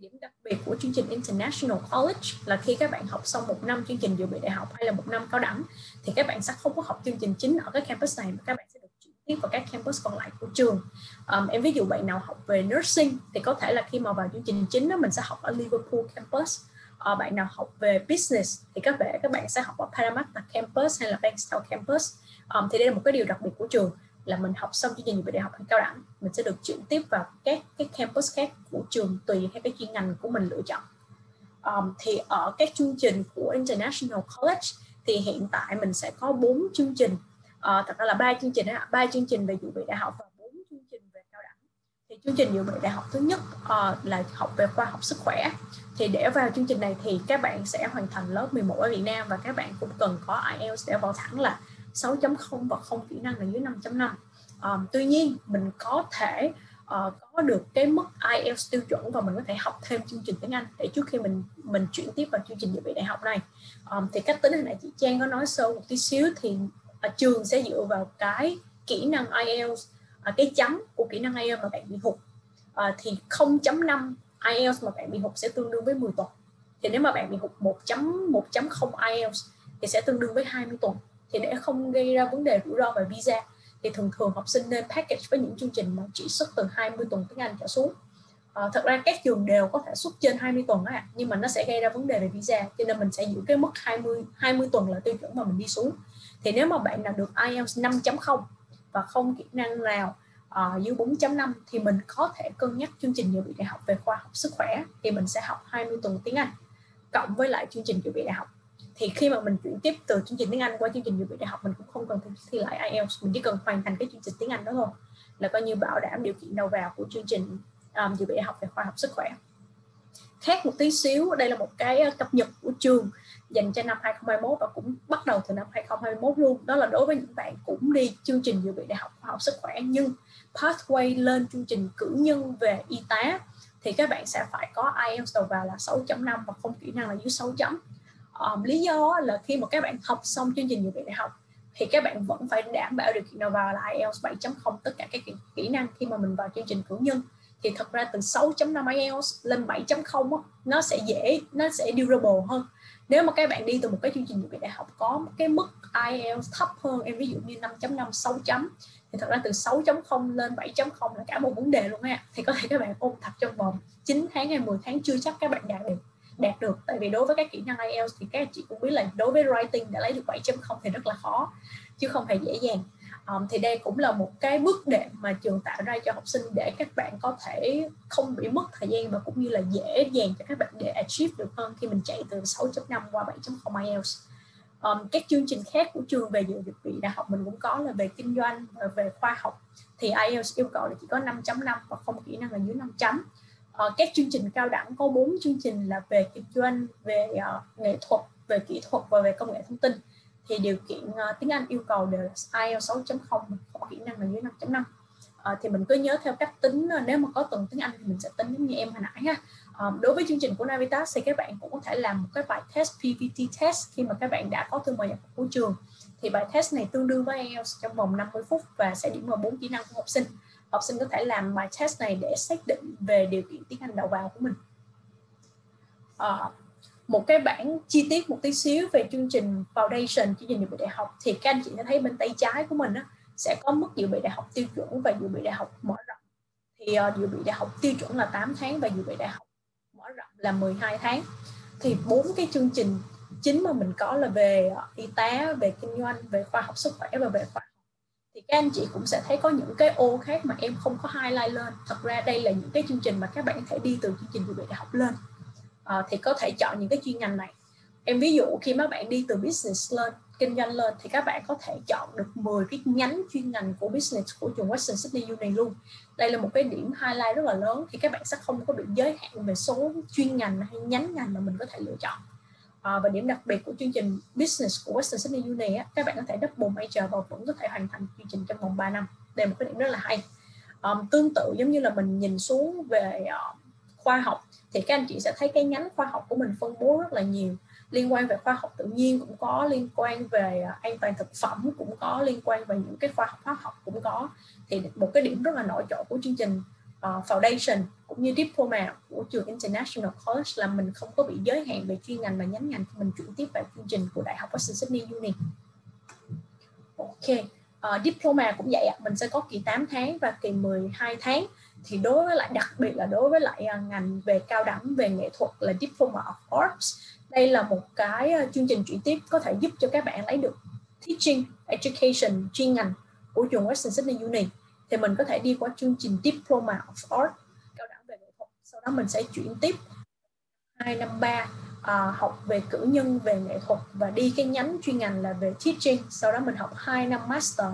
thì điểm đặc biệt của chương trình International College là khi các bạn học xong một năm chương trình dự bị đại học hay là một năm cao đẳng thì các bạn sẽ không có học chương trình chính ở cái campus này mà các bạn sẽ được chuyển tiếp vào các campus còn lại của trường. Um, em ví dụ bạn nào học về nursing thì có thể là khi mà vào chương trình chính đó mình sẽ học ở Liverpool campus. Uh, bạn nào học về business thì các bạn các bạn sẽ học ở Parramatta campus hay là Bankstown campus. Um, thì đây là một cái điều đặc biệt của trường là mình học xong chương trình về đại học hay cao đẳng mình sẽ được chuyển tiếp vào các cái campus khác của trường tùy theo cái chuyên ngành của mình lựa chọn. Um, thì ở các chương trình của International College thì hiện tại mình sẽ có bốn chương trình. Uh, thật ra là ba chương trình ba chương trình về dự bị đại học và bốn chương trình về cao đẳng. Thì chương trình dự bị đại học thứ nhất uh, là học về khoa học sức khỏe. Thì để vào chương trình này thì các bạn sẽ hoàn thành lớp 11 ở Việt Nam và các bạn cũng cần có IELTS để vào thẳng là 6.0 và 0 kỹ năng là dưới 5.5 um, tuy nhiên mình có thể uh, có được cái mức IELTS tiêu chuẩn và mình có thể học thêm chương trình tiếng Anh để trước khi mình mình chuyển tiếp vào chương trình dự bị đại học này. Um, thì cách tính hồi nãy chị Trang có nói sâu một tí xíu thì uh, trường sẽ dựa vào cái kỹ năng IELTS uh, à, cái chấm của kỹ năng IELTS mà bạn bị hụt. Uh, thì 0.5 IELTS mà bạn bị hụt sẽ tương đương với 10 tuần. Thì nếu mà bạn bị hụt 1.1.0 IELTS thì sẽ tương đương với 20 tuần thì để không gây ra vấn đề rủi ro về visa thì thường thường học sinh nên package với những chương trình mà chỉ xuất từ 20 tuần tiếng Anh trở xuống. À, thật ra các trường đều có thể xuất trên 20 tuần á nhưng mà nó sẽ gây ra vấn đề về visa cho nên mình sẽ giữ cái mức 20 20 tuần là tiêu chuẩn mà mình đi xuống. Thì nếu mà bạn đạt được IELTS 5.0 và không kỹ năng nào uh, dưới 4.5 thì mình có thể cân nhắc chương trình dự bị đại học về khoa học sức khỏe thì mình sẽ học 20 tuần tiếng Anh cộng với lại chương trình dự bị đại học thì khi mà mình chuyển tiếp từ chương trình tiếng Anh qua chương trình dự bị đại học mình cũng không cần thi lại IELTS mình chỉ cần hoàn thành cái chương trình tiếng Anh đó thôi. Là coi như bảo đảm điều kiện đầu vào của chương trình um, dự bị đại học về khoa học sức khỏe. Khác một tí xíu đây là một cái uh, cập nhật của trường dành cho năm 2021 và cũng bắt đầu từ năm 2021 luôn. Đó là đối với những bạn cũng đi chương trình dự bị đại học khoa học sức khỏe nhưng pathway lên chương trình cử nhân về y tá thì các bạn sẽ phải có IELTS đầu vào là 6.5 và không kỹ năng là dưới 6 chấm um, lý do là khi mà các bạn học xong chương trình dự bị đại học thì các bạn vẫn phải đảm bảo điều kiện đầu vào là IELTS 7.0 tất cả các kỹ, kỹ năng khi mà mình vào chương trình cử nhân. Thì thật ra từ 6.5 IELTS lên 7.0 nó sẽ dễ nó sẽ durable hơn. Nếu mà các bạn đi từ một cái chương trình dự bị đại học có một cái mức IELTS thấp hơn em ví dụ như 5.5 6 chấm thì thật ra từ 6.0 lên 7.0 là cả một vấn đề luôn á. Thì có thể các bạn ôn tập trong vòng 9 tháng hay 10 tháng chưa chắc các bạn đạt được đạt được. Tại vì đối với các kỹ năng IELTS thì các chị cũng biết là đối với writing đã lấy được 7.0 thì rất là khó chứ không hề dễ dàng. Um, thì đây cũng là một cái bước đệm mà trường tạo ra cho học sinh để các bạn có thể không bị mất thời gian và cũng như là dễ dàng cho các bạn để achieve được hơn khi mình chạy từ 6.5 qua 7.0 IELTS um, các chương trình khác của trường về dự bị đại học mình cũng có là về kinh doanh và về khoa học. Thì IELTS yêu cầu là chỉ có 5.5 và không kỹ năng là dưới 5 chấm uh, các chương trình cao đẳng có bốn chương trình là về kinh doanh về uh, nghệ thuật về kỹ thuật và về công nghệ thông tin. Thì điều kiện uh, tiếng Anh yêu cầu đều là IELTS 6.0 không kỹ năng là dưới 5.5 uh, thì mình cứ nhớ theo cách tính uh, nếu mà có tuần tiếng Anh thì mình sẽ tính giống như em hồi nãy ha. Uh, đối với chương trình của Navitas thì các bạn cũng có thể làm một cái bài test PVT test khi mà các bạn đã có thư mời nhập học của trường. Thì bài test này tương đương với IELTS trong vòng 50 phút và sẽ điểm vào bốn kỹ năng của học sinh học sinh có thể làm bài test này để xác định về điều kiện tiếng Anh đầu vào của mình. À, một cái bản chi tiết một tí xíu về chương trình foundation chương trình dự bị đại học thì các anh chị sẽ thấy bên tay trái của mình á, sẽ có mức dự bị đại học tiêu chuẩn và dự bị đại học mở rộng. Thì uh, dự bị đại học tiêu chuẩn là 8 tháng và dự bị đại học mở rộng là 12 tháng. Thì bốn cái chương trình chính mà mình có là về ờ, y tá về kinh doanh về khoa học sức khỏe và về khoa thì các anh chị cũng sẽ thấy có những cái ô khác mà em không có highlight lên. Thật ra đây là những cái chương trình mà các bạn có thể đi từ chương trình dự bị đại học lên. À, thì có thể chọn những cái chuyên ngành này. Em ví dụ khi mà bạn đi từ business lên kinh doanh lên thì các bạn có thể chọn được 10 cái nhánh chuyên ngành của business của trường Western Sydney Uni luôn. Đây là một cái điểm highlight rất là lớn thì các bạn sẽ không có bị giới hạn về số chuyên ngành hay nhánh ngành mà mình có thể lựa chọn à, và điểm đặc biệt của chương trình business của Western Sydney Uni á, các bạn có thể double major và vẫn có thể hoàn thành chương trình trong vòng 3 năm. Đây là một cái điểm rất là hay. Um, tương tự giống như là mình nhìn xuống về uh, khoa học thì các anh chị sẽ thấy cái nhánh khoa học của mình phân bố rất là nhiều liên quan về khoa học tự nhiên cũng có liên quan về ờ, an toàn thực phẩm cũng có liên quan về những cái khoa học hóa học cũng có. Thì một cái điểm rất là nổi trội của chương trình uh, foundation cũng như diploma của trường International College là mình không có bị giới hạn về chuyên ngành và nhánh ngành. Mình chuyển tiếp vào chương trình của Đại học Western Sydney Uni. Ok, uh, diploma cũng vậy ạ, mình sẽ có kỳ 8 tháng và kỳ 12 tháng. Thì đối với lại đặc biệt là đối với lại uh, ngành về cao đẳng về nghệ thuật là diploma of arts. Đây là một cái uh, chương trình chuyển tiếp có thể giúp cho các bạn lấy được teaching education chuyên ngành của trường Western Sydney Uni thì mình có thể đi qua chương trình diploma of art cao đẳng về nghệ thuật. Sau đó mình sẽ chuyển tiếp. Hai năm ba à, học về cử nhân về nghệ thuật và đi cái nhánh chuyên ngành là về teaching. Sau đó mình học 2 năm master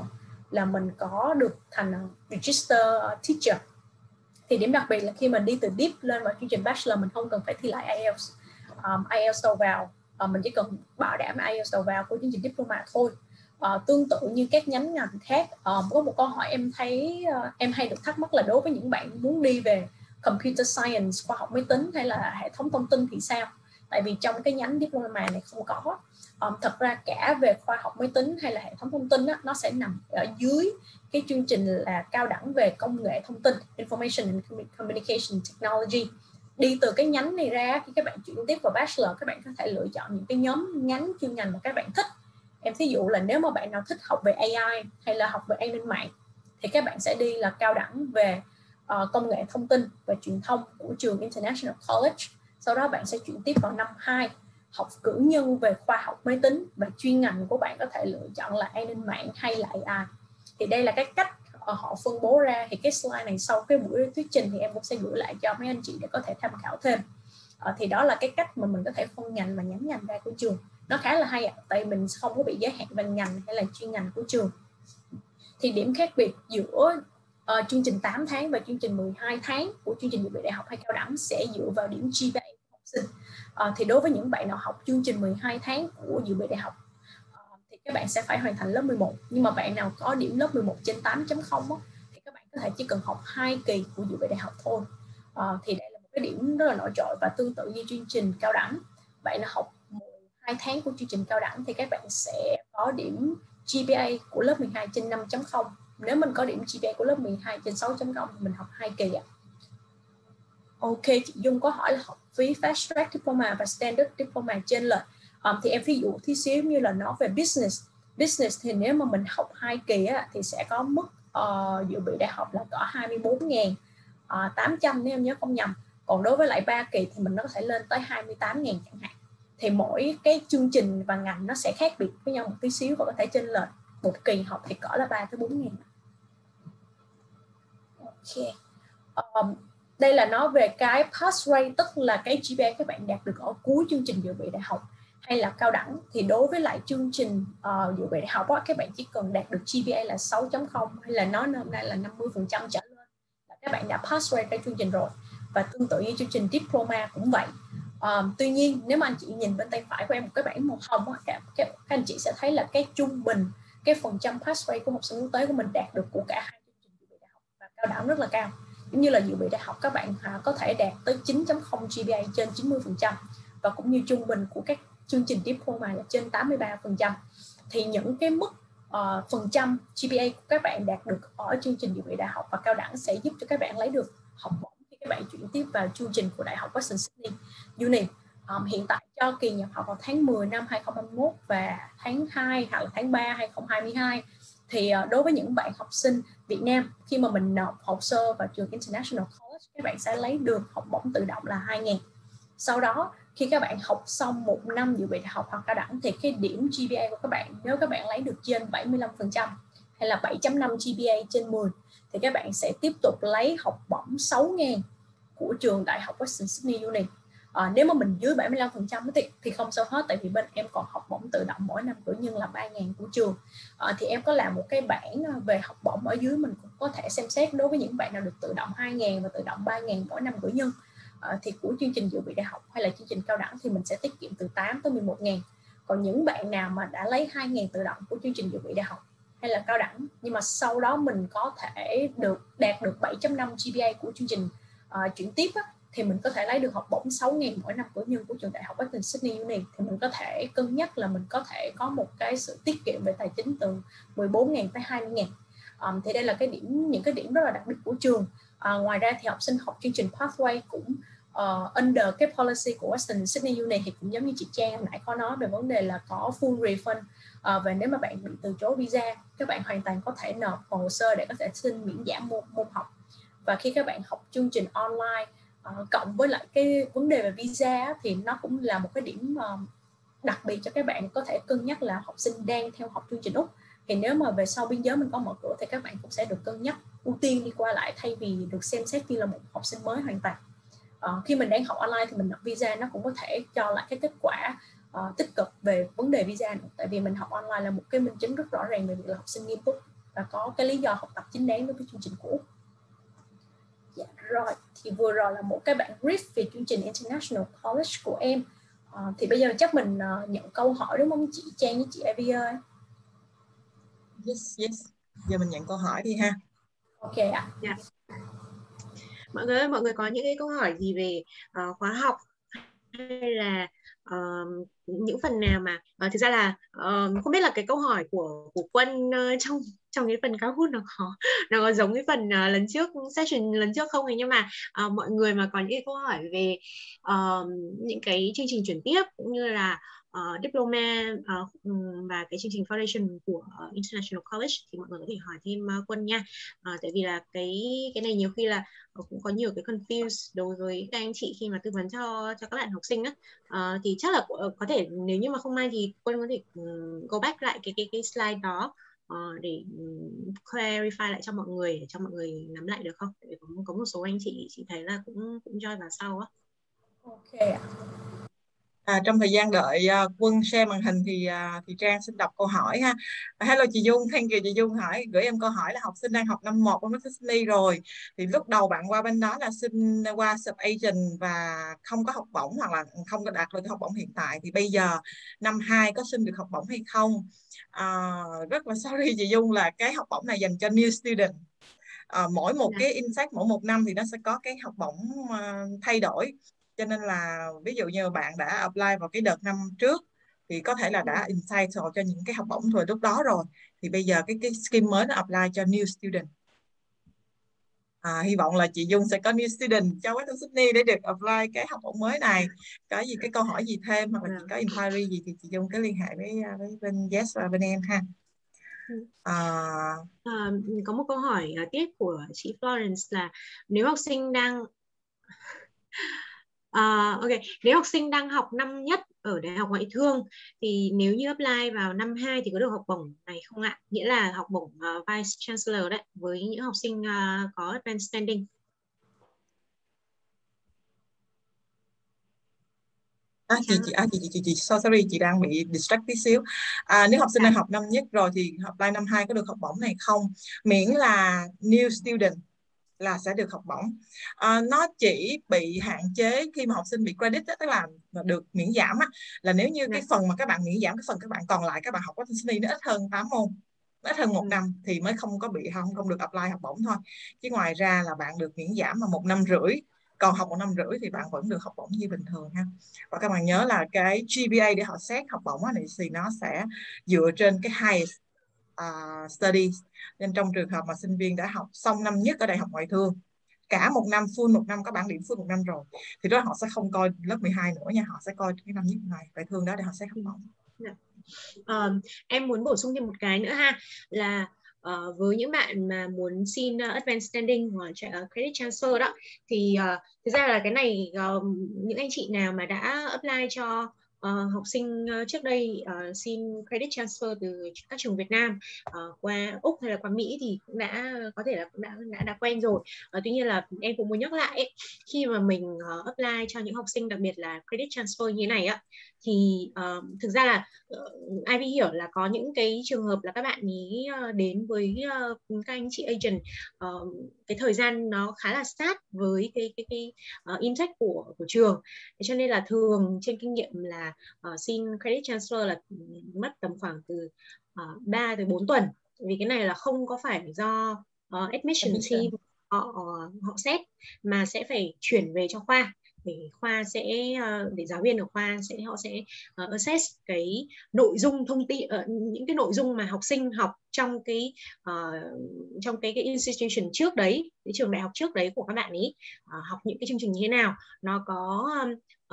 là mình có được thành register teacher. Thì điểm đặc biệt là khi mình đi từ deep lên vào chương trình bachelor mình không cần phải thi lại IELTS um, IELTS đầu vào. Uh, mình chỉ cần bảo đảm IELTS đầu vào của chương trình diploma thôi uh, tương tự như các nhánh ngành khác. Uh, có một câu hỏi em thấy uh, em hay được thắc mắc là đối với những bạn muốn đi về computer science khoa học máy tính hay là hệ thống thông tin thì sao? Tại vì trong cái nhánh diploma này không có. Um, thật ra cả về khoa học máy tính hay là hệ thống thông tin đó, nó sẽ nằm ở dưới cái chương trình là cao đẳng về công nghệ thông tin information and communication technology. Đi từ cái nhánh này ra khi các bạn chuyển tiếp vào bachelor các bạn có thể lựa chọn những cái nhóm nhánh chuyên ngành mà các bạn thích em thí dụ là nếu mà bạn nào thích học về AI hay là học về an ninh mạng thì các bạn sẽ đi là cao đẳng về uh, công nghệ thông tin và truyền thông của trường International College. Sau đó bạn sẽ chuyển tiếp vào năm 2 học cử nhân về khoa học máy tính và chuyên ngành của bạn có thể lựa chọn là an ninh mạng hay là AI thì đây là cái cách ờ, họ phân bố ra. Thì cái slide này sau cái buổi thuyết trình thì em cũng sẽ gửi lại cho mấy anh chị để có thể tham khảo thêm. Ờ, thì đó là cái cách mà mình có thể phân ngành và nhắm ngành ra của trường nó khá là hay ạ tại mình không có bị giới hạn về ngành hay là chuyên ngành của trường. Thì điểm khác biệt giữa uh, chương trình 8 tháng và chương trình 12 tháng của chương trình dự bị đại học hay cao đẳng sẽ dựa vào điểm GPA của học sinh. Uh, thì đối với những bạn nào học chương trình 12 tháng của dự bị đại học uh, thì các bạn sẽ phải hoàn thành lớp 11 nhưng mà bạn nào có điểm lớp 11 trên 8.0 thì các bạn có thể chỉ cần học hai kỳ của dự bị đại học thôi. Uh, thì đây là một cái điểm rất là nổi trội và tương tự như chương trình cao đẳng. Bạn nào học 2 tháng của chương trình cao đẳng thì các bạn sẽ có điểm GPA của lớp 12 trên 5.0 nếu mình có điểm GPA của lớp 12 trên 6.0 thì mình học 2 kỳ ạ. Ok chị Dung có hỏi là học phí Fast Track Diploma và Standard Diploma trên lệch. Um, thì em ví dụ thí xíu như là nó về business. Business thì nếu mà mình học hai kỳ á, thì sẽ có mức uh, dự bị đại học là cỡ 24 ngàn. Ờ, uh, 800 nếu em nhớ không nhầm. Còn đối với lại ba kỳ thì mình nó có thể lên tới 28 ngàn chẳng hạn thì mỗi cái chương trình và ngành nó sẽ khác biệt với nhau một tí xíu và có thể trên lệch. Một kỳ học thì cỡ là 3 tới 4 ngàn. Ok. Um, đây là nói về cái pass rate tức là cái GPA các bạn đạt được ở cuối chương trình dự bị đại học hay là cao đẳng. Thì đối với lại chương trình uh, dự bị đại học á, các bạn chỉ cần đạt được GPA là 6.0 hay là nói hôm nay là 50 phần trăm trở lên là các bạn đã pass rate cái chương trình rồi. Và tương tự như chương trình diploma cũng vậy um, tuy nhiên nếu mà anh chị nhìn bên tay phải của em một cái bảng màu hồng á, các, các, các anh chị sẽ thấy là cái trung bình cái phần trăm pass rate của học sinh quốc tế của mình đạt được của cả hai chương trình dự bị đại học và cao đẳng rất là cao. Giống như là dự bị đại học các bạn à, có thể đạt tới 9.0 GPA trên 90% và cũng như trung bình của các chương trình diploma là trên 83% thì những cái mức uh, phần trăm GPA của các bạn đạt được ở chương trình dự bị đại học và cao đẳng sẽ giúp cho các bạn lấy được học bổng các bạn chuyển tiếp vào chương trình của Đại học Western Sydney Uni. Um, hiện tại cho kỳ nhập học vào tháng 10 năm 2021 và tháng 2 hoặc là tháng 3 2022 thì uh, đối với những bạn học sinh Việt Nam khi mà mình nộp hồ sơ vào trường International College các bạn sẽ lấy được học bổng tự động là 2.000 sau đó khi các bạn học xong một năm dự bị đại học hoặc cao đẳng thì cái điểm GPA của các bạn nếu các bạn lấy được trên 75% hay là 7.5 GPA trên 10 thì các bạn sẽ tiếp tục lấy học bổng 6 ngàn của trường Đại học Western Sydney Uni à, ờ, nếu mà mình dưới 75% thì, thì không sao hết tại vì bên em còn học bổng tự động mỗi năm cử nhân là 3.000 của trường. À, thì em có làm một cái bảng ờ, về học bổng ở dưới mình cũng có thể xem xét đối với những bạn nào được tự động 2.000 và tự động 3.000 mỗi năm cử nhân. À, thì của chương trình dự bị đại học hay là chương trình cao đẳng thì mình sẽ tiết kiệm từ 8 tới 11 ngàn. Còn những bạn nào mà đã lấy 2.000 tự động của chương trình dự bị đại học hay là cao đẳng nhưng mà sau đó mình có thể được đạt được 7.5 GPA của chương trình uh, chuyển tiếp á, thì mình có thể lấy được học bổng 6 ngàn mỗi năm cử nhân của trường đại học Western Sydney Uni thì mình có thể cân nhắc là mình có thể có một cái sự tiết kiệm về tài chính từ 14 ngàn tới 20 ngàn um, thì đây là cái điểm những cái điểm rất là đặc biệt của trường. Uh, ngoài ra thì học sinh học chương trình Pathway cũng uh, under cái policy của Western Sydney Uni thì cũng giống như chị Trang hồi nãy có nói về vấn đề là có full refund. Uh, và nếu mà bạn bị từ chối visa các bạn hoàn toàn có thể nộp hồ sơ để có thể xin miễn giảm môn, môn học và khi các bạn học chương trình online uh, cộng với lại cái vấn đề về visa thì nó cũng là một cái điểm uh, đặc biệt cho các bạn có thể cân nhắc là học sinh đang theo học chương trình úc. Thì nếu mà về sau biên giới mình có mở cửa thì các bạn cũng sẽ được cân nhắc ưu tiên đi qua lại thay vì được xem xét như là một học sinh mới hoàn toàn. Uh, khi mình đang học online thì mình học visa nó cũng có thể cho lại cái kết quả uh, tích cực về vấn đề visa nữa. tại vì mình học online là một cái minh chứng rất rõ ràng về việc là học sinh nghiêm túc và có cái lý do học tập chính đáng đối với chương trình cũ dạ rồi. Thì vừa rồi là một cái bản brief về chương trình International College của em. Uh, thì bây giờ chắc mình uh, nhận câu hỏi đúng không? Chị Trang với chị ơi. Yes yes. Giờ mình nhận câu hỏi đi ha. Ok ạ. À. yeah mọi người ơi mọi người có những cái câu hỏi gì về uh, khóa học hay là uh, những phần nào mà uh, thực ra là uh, không biết là cái câu hỏi của của quân uh, trong trong cái phần cao hút nó có nó có giống cái phần uh, lần trước session lần trước không ấy nhưng mà uh, mọi người mà có những cái câu hỏi về uh, những cái chương trình chuyển tiếp cũng như là uh, diploma uh, và cái chương trình foundation của uh, International College thì mọi người có thể hỏi thêm uh, quân nha. Uh, tại vì là cái cái này nhiều khi là uh, cũng có nhiều cái confuse đối với các anh chị khi mà tư vấn cho cho các bạn học sinh á. Uh, thì chắc là uh, có thể nếu như mà không may thì quân có thể um, go back lại cái cái cái slide đó uh, để clarify lại cho mọi người để cho mọi người nắm lại được không? Có, có một số anh chị chị thấy là cũng cũng join vào sau á. Ok À, trong thời gian đợi uh, quân share màn hình thì uh, thì Trang xin đọc câu hỏi ha. Hello chị Dung, thank you chị Dung hỏi gửi em câu hỏi là học sinh đang học năm 1 ở Sydney rồi. Thì lúc đầu bạn qua bên đó là xin qua sub agent và không có học bổng hoặc là không có đạt được học bổng hiện tại thì bây giờ năm 2 có xin được học bổng hay không? Uh, rất là sorry chị Dung là cái học bổng này dành cho new student. Uh, mỗi một dạ. cái insight mỗi một năm thì nó sẽ có cái học bổng uh, thay đổi cho nên là ví dụ như bạn đã apply vào cái đợt năm trước thì có thể là đã ừ. entitled cho những cái học bổng thời lúc đó rồi thì bây giờ cái cái scheme mới nó apply cho new student. À, hy vọng là chị Dung sẽ có new student cho Western Sydney để được apply cái học bổng mới này. Có gì cái câu hỏi gì thêm hoặc là chị có inquiry gì thì chị Dung cứ liên hệ với với bên Yes và bên em ha. Ừ. À, à, có một câu hỏi uh, tiếp của chị Florence là nếu học sinh đang À, ok, nếu học sinh đang học năm nhất ở đại học ngoại thương thì nếu như apply vào năm 2 thì có được học bổng này không ạ? Nghĩa là học bổng uh, Vice Chancellor đấy với những học sinh uh, có advanced standing. À, chị chị à, chị, chị chị chị sorry chị đang bị distract tí xíu. À, nếu học sinh đang học năm nhất rồi thì apply năm 2 có được học bổng này không? Miễn là new student là sẽ được học bổng à, nó chỉ bị hạn chế khi mà học sinh bị credit đó, tức là được miễn giảm á, là nếu như cái dạ. phần mà các bạn miễn giảm cái phần các bạn còn lại các bạn học có Sydney nó ít hơn 8 môn ít hơn một ừ. năm thì mới không có bị không không được apply học bổng thôi chứ ngoài ra là bạn được miễn giảm mà một năm rưỡi còn học một năm rưỡi thì bạn vẫn được học bổng như bình thường ha và các bạn nhớ là cái GPA để họ xét học bổng này thì nó sẽ dựa trên cái highest uh, studies. Nên trong trường hợp mà sinh viên đã học xong năm nhất ở đại học ngoại thương cả một năm full một năm có bản điểm full một năm rồi thì đó họ sẽ không coi lớp 12 nữa nha họ sẽ coi cái năm nhất này ngoại thương đó để họ sẽ học bổng uh, em muốn bổ sung thêm một cái nữa ha là uh, với những bạn mà muốn xin uh, advanced standing hoặc uh, credit transfer đó thì uh, thực ra là cái này uh, những anh chị nào mà đã apply cho uh, học sinh uh, trước đây uh, xin credit transfer từ các trường Việt Nam uh, qua úc hay là qua Mỹ thì cũng đã có thể là cũng đã đã, đã quen rồi. Uh, tuy nhiên là em cũng muốn nhắc lại ấy, khi mà mình uh, apply cho những học sinh đặc biệt là credit transfer như thế này á thì uh, thực ra là uh, ai hiểu là có những cái trường hợp là các bạn ý uh, đến với uh, các anh chị agent uh, cái thời gian nó khá là sát với cái cái cái uh, intake của của trường. Cho nên là thường trên kinh nghiệm là uh, xin credit transfer là mất tầm khoảng từ uh, 3 tới 4 tuần. Vì cái này là không có phải do uh, admission team họ họ xét mà sẽ phải chuyển về cho khoa. Để khoa sẽ ờ, để giáo viên ở khoa sẽ họ sẽ uh, assess cái nội dung thông tin uh, những cái nội dung mà học sinh học trong cái uh, trong cái cái institution trước đấy cái trường đại học trước đấy của các bạn ấy uh, ờ, học những cái chương trình như thế nào. Nó có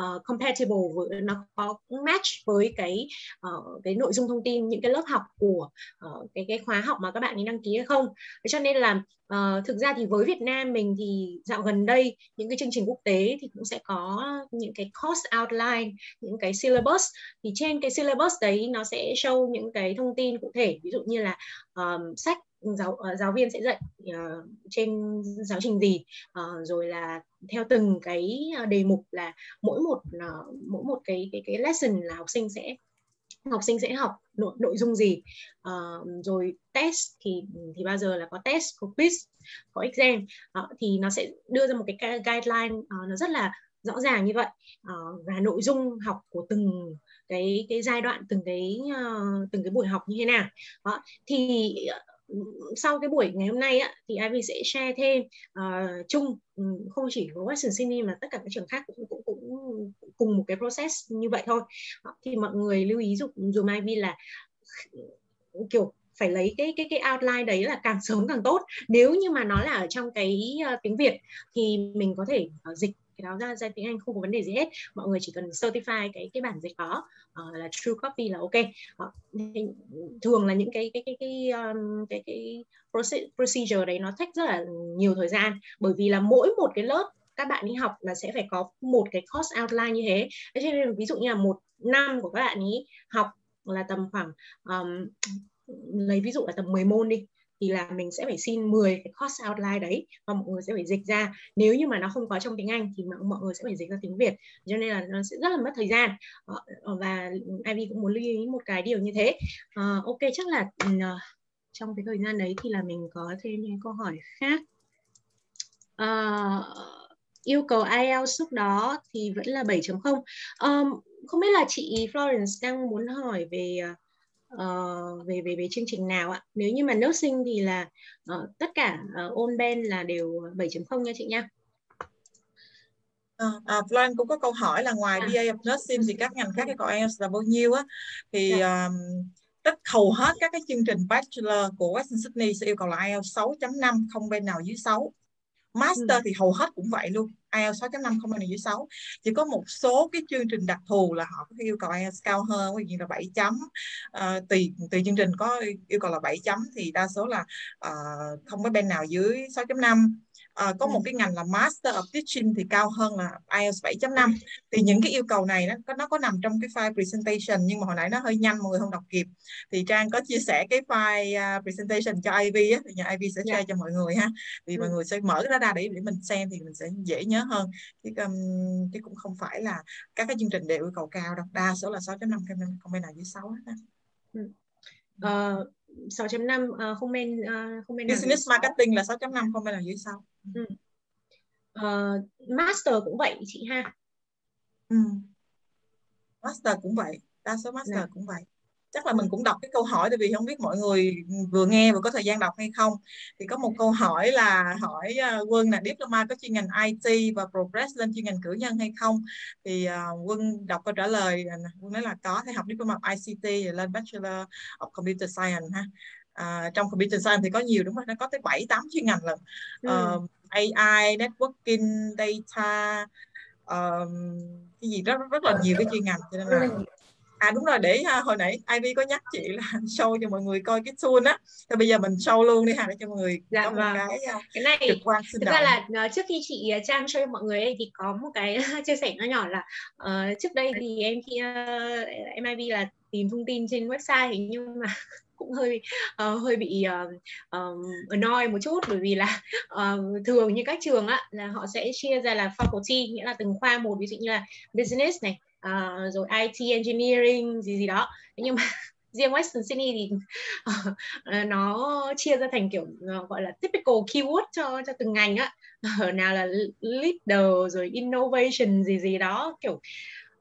uh, compatible với nó có match với cái uh, cái nội dung thông tin những cái lớp học của uh, cái cái khóa học mà các bạn ấy đăng ký hay không. Cho nên là uh, thực ra thì với Việt Nam mình thì dạo gần đây những cái chương trình quốc tế thì cũng sẽ có những cái course outline những cái syllabus. Thì trên cái syllabus đấy nó sẽ show những cái thông tin cụ thể. Ví dụ như là um, sách giáo uh, giáo viên sẽ dạy uh, trên giáo trình gì. Uh, rồi là theo từng cái đề mục là mỗi một uh, mỗi một cái cái cái lesson là học sinh sẽ học sinh sẽ học nội, nội dung gì. Uh, rồi test thì thì bao giờ là có test có quiz có exam. Uh, thì nó sẽ đưa ra một cái guideline uh, nó rất là rõ ràng như vậy. Uh, và nội dung học của từng cái cái giai đoạn từng cái uh, từng cái buổi học như thế nào. Uh, thì sau cái buổi ngày hôm nay á, thì Ivy sẽ share thêm uh, chung ừ, không chỉ có Western Sydney mà tất cả các trường khác cũng, cũng cũng cùng một cái process như vậy thôi. Ờ, thì mọi người lưu ý giúp dùm Ivy là kiểu phải lấy cái cái cái outline đấy là càng sớm càng tốt. Nếu như mà nó là ở trong cái uh, tiếng Việt thì mình có thể uh, dịch cái đó ra ra tiếng Anh không có vấn đề gì hết. Mọi người chỉ cần certify cái cái bản dịch đó uh, là true copy là ok. Uh, thường là những cái cái cái cái um, cái, cái procedure đấy nó take rất là nhiều thời gian. Bởi vì là mỗi một cái lớp các bạn đi học là sẽ phải có một cái course outline như thế. Cho nên ví dụ như là một năm của các bạn ý học là tầm khoảng um, lấy ví dụ là tầm 10 môn đi thì là mình sẽ phải xin 10 cái course outline đấy và mọi người sẽ phải dịch ra. Nếu như mà nó không có trong tiếng Anh thì mọi người sẽ phải dịch ra tiếng Việt. Cho nên là nó sẽ rất là mất thời gian. Ờ, ờ, và Ivy cũng muốn lưu ý một cái điều như thế. Uh, ok chắc là uh, trong cái thời gian đấy thì là mình có thêm những câu hỏi khác. Uh, yêu cầu IELTS lúc đó thì vẫn là 7.0 um, không. Biết là chị Florence đang muốn hỏi về uh, uh, về về về chương trình nào ạ? Nếu như mà nursing thì là uh, tất cả uh, ôn ben là đều 7.0 nha chị nha. À, à, Floan cũng có câu hỏi là ngoài à. BA of Nursing thì các ngành khác cái IELTS là bao nhiêu á? Thì um, tất hầu hết các cái chương trình bachelor của Western Sydney sẽ yêu cầu là IELTS 6.5 không bên nào dưới 6 master ừ. thì hầu hết cũng vậy luôn IELTS 6.5 không giờ dưới 6 chỉ có một số cái chương trình đặc thù là họ có yêu cầu IELTS cao hơn ví dụ là 7 chấm à, tùy tùy chương trình có yêu cầu là 7 chấm thì đa số là uh, không có bên nào dưới 6.5 à, có một ừ. cái ngành là Master of Teaching thì cao hơn là IELTS 7.5 thì những cái yêu cầu này nó có nó có nằm trong cái file presentation nhưng mà hồi nãy nó hơi nhanh mọi người không đọc kịp thì Trang có chia sẻ cái file uh, presentation cho Ivy á thì nhà Ivy sẽ share yeah. cho mọi người ha thì ừ. mọi người sẽ mở cái ra để để mình xem thì mình sẽ dễ nhớ hơn chứ, um, chứ cũng không phải là các cái chương trình đều yêu cầu cao đâu đa số là 6.5 không bên nào dưới 6 hết ừ. Uh, 6.5 uh, không men uh, không men business marketing là 6.5 không bên nào dưới 6 ừ. uh, master cũng vậy chị ha ừ. master cũng vậy đa số master Dạ. cũng vậy chắc là mình cũng đọc cái câu hỏi tại vì không biết mọi người vừa nghe vừa có thời gian đọc hay không. Thì có một câu hỏi là hỏi uh, quân là diploma có chuyên ngành IT và progress lên chuyên ngành cử nhân hay không? Thì uh, quân đọc câu trả lời quân nói là có thể học diploma ICT rồi lên bachelor of computer science ha. À, trong computer science thì có nhiều đúng không? Nó có tới 7 8 chuyên ngành lần ừ. uh, AI networking data um, cái gì rất rất là nhiều cái chuyên ngành cho nên là à đúng rồi để uh, hồi nãy Ivy có nhắc chị là show cho mọi người coi cái tool á thì bây giờ mình show luôn đi ha để cho mọi người dạ, có một vâng. cái uh, cái này trực quan thực ra là uh, trước khi chị uh, trang show cho mọi người ấy, thì có một cái chia sẻ nhỏ nhỏ là uh, trước đây thì em khi uh, em Ivy là tìm thông tin trên website nhưng mà cũng hơi uh, hơi bị uh, um, annoy một chút. Bởi vì là uh, thường như các trường á là họ sẽ chia ra là faculty nghĩa là từng khoa một ví dụ như là business này uh, rồi IT engineering gì gì đó. Nhưng mà riêng Western Sydney thì uh, nó chia ra thành kiểu uh, gọi là typical keyword cho cho từng ngành á. Uh, nào là leader rồi innovation gì gì đó kiểu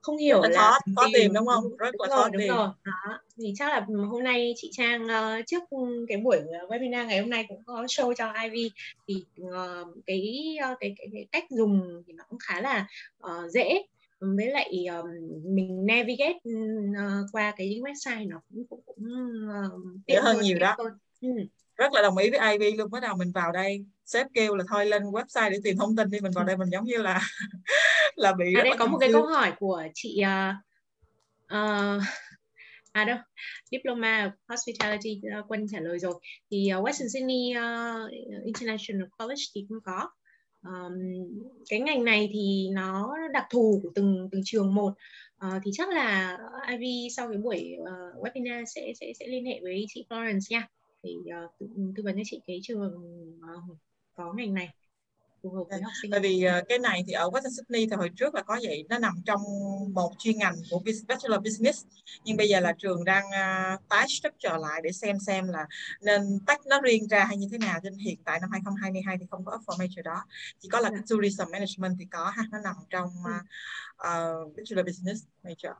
không hiểu là, là khó, khó tìm đúng không? Rất đúng là rồi, khó đúng tìm. rồi. Đó thì chắc là hôm nay chị Trang uh, trước cái buổi webinar ngày hôm nay cũng có show cho Ivy. Thì uh, cái, uh, cái cái cái cách dùng thì nó cũng khá là uh, dễ với lại um, mình navigate uh, qua cái website nó cũng cũng, cũng uh, tiện hơn nhiều đó hơn. Ừ. rất là đồng ý với Ivy luôn bắt đầu mình vào đây sếp kêu là thôi lên website để tìm thông tin đi mình vào đây mình giống như là là bị à đây có một cái câu hỏi của chị uh, uh, à đâu diploma hospitality uh, quân trả lời rồi thì uh, Western Sydney uh, International College thì cũng có um, cái ngành này thì nó đặc thù của từng từng trường một. Uh, thì chắc là Ivy sau cái buổi uh, webinar sẽ sẽ sẽ liên hệ với chị Florence nha. Để uh, ờ, tư, tư vấn cho chị cái trường uh, có ngành này phù hợp với học sinh tại vì uh, cái này thì ở Western Sydney thì hồi trước là có vậy nó nằm trong một chuyên ngành của Bachelor Business. Nhưng bây giờ là trường đang uh, tái structure lại để xem xem là nên tách nó riêng ra hay như thế nào. Nên hiện tại năm 2022 thì không có offer major đó. Chỉ có là cái dạ. tourism management thì có ha nó nằm trong uh, uh, Bachelor Business major.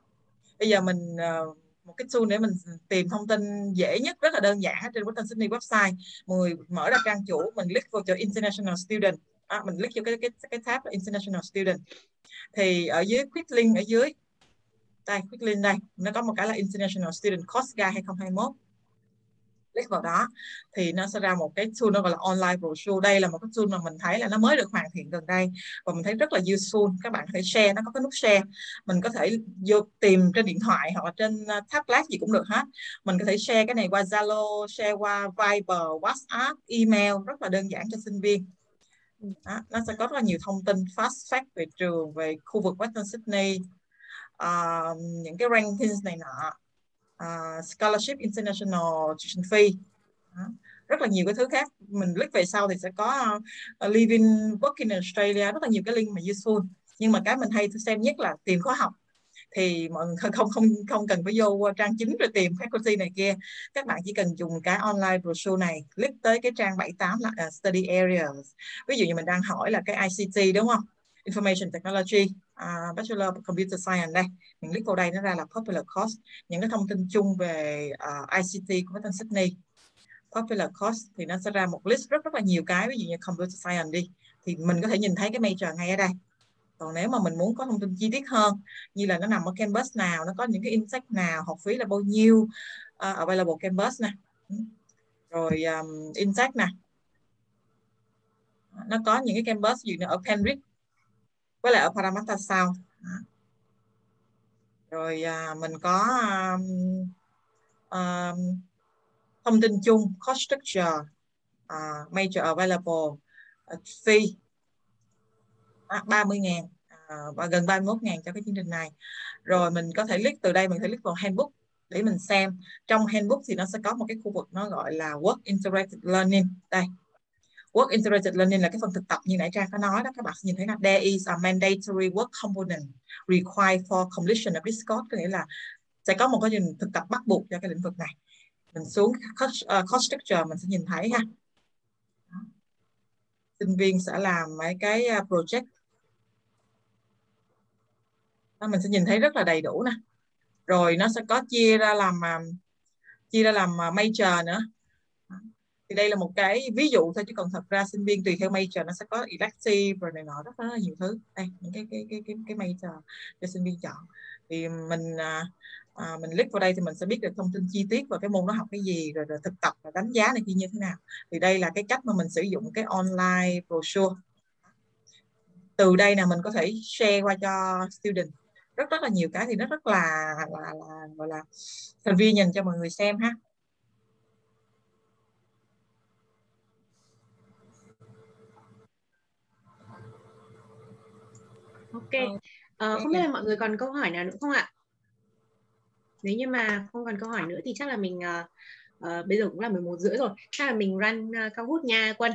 Bây giờ mình uh, một cái tool để mình tìm thông tin dễ nhất rất là đơn giản trên Western Sydney website. Người mở ra trang chủ mình click vào chỗ international student à, mình click vô cái cái cái tab là international student. Thì ở dưới quick link ở dưới đây quick link đây nó có một cái là international student course guide 2021 click vào đó thì nó sẽ ra một cái tool nó gọi là online brochure. Đây là một cái tool mà mình thấy là nó mới được hoàn thiện gần đây và mình thấy rất là useful. Các bạn có thể share nó có cái nút share. Mình có thể vô tìm trên điện thoại hoặc là trên à, tablet gì cũng được hết. Mình có thể share cái này qua Zalo share qua Viber WhatsApp email rất là đơn giản cho sinh viên đó, nó sẽ có rất là nhiều thông tin fast fact về trường về khu vực Western Sydney uh, những cái rankings này nọ. Uh, scholarship international tuition fee. Đó. rất là nhiều cái thứ khác. Mình click về sau thì sẽ có uh, living working in Australia rất là nhiều cái link mà useful. Nhưng mà cái mình hay xem nhất là tìm khóa học thì mọi người không không không cần phải vô trang chính rồi tìm faculty này kia. Các bạn chỉ cần dùng cái online brochure này click tới cái trang 78 là uh, study areas. Ví dụ như mình đang hỏi là cái ICT đúng không? Information Technology uh, Bachelor of Computer Science đây. Mình click vào đây nó ra là popular course những cái thông tin chung về à, uh, ICT của Western Sydney. Popular course thì nó sẽ ra một list rất rất là nhiều cái. Ví dụ như Computer Science đi thì mình có thể nhìn thấy cái major ngay ở đây còn nếu mà mình muốn có thông tin chi tiết hơn như là nó nằm ở campus nào nó có những cái insect nào học phí là bao nhiêu uh, available campus nè. Rồi um, insect nè. Nó có những cái campus gì nữa ở Penrith với lại ở Parramatta South. Rồi uh, mình có um, um, thông tin chung cost structure uh, major available uh, fee. À, 30 ngàn à, và gần 31 ngàn cho cái chương trình này. Rồi mình có thể click từ đây mình có thể click vào handbook để mình xem. Trong handbook thì nó sẽ có một cái khu vực nó gọi là work integrated learning. Đây work integrated learning là cái phần thực tập như nãy Trang có nói đó. Các bạn nhìn thấy là there is a mandatory work component required for completion of this course. Có nghĩa là sẽ có một cái nhìn thực tập bắt buộc cho cái lĩnh vực này. Mình xuống cost, uh, cost structure mình sẽ nhìn thấy ha. Sinh viên sẽ làm mấy cái ờ, project đó, mình sẽ nhìn thấy rất là đầy đủ nè. Rồi nó sẽ có chia ra làm à, chia ra làm à, major nữa. Thì đây là một cái ví dụ thôi chứ còn thật ra sinh viên tùy theo major nó sẽ có elective rồi này nọ rất là nhiều thứ. Đây những cái cái cái cái cái major cho sinh viên chọn. Thì mình à, à, mình click vào đây thì mình sẽ biết được thông tin chi tiết và cái môn nó học cái gì rồi, rồi thực tập và đánh giá này kia như thế nào. Thì đây là cái cách mà mình sử dụng cái online brochure. Từ đây là mình có thể share qua cho student rất rất là nhiều cái thì nó rất là là, là gọi là convenient cho mọi người xem ha. Ok. Ờ, không biết là mọi người còn câu hỏi nào nữa không ạ? Nếu như mà không còn câu hỏi nữa thì chắc là mình uh, uh, bây giờ cũng là 11 rưỡi rồi. Chắc là mình run uh, cao hút nha quân.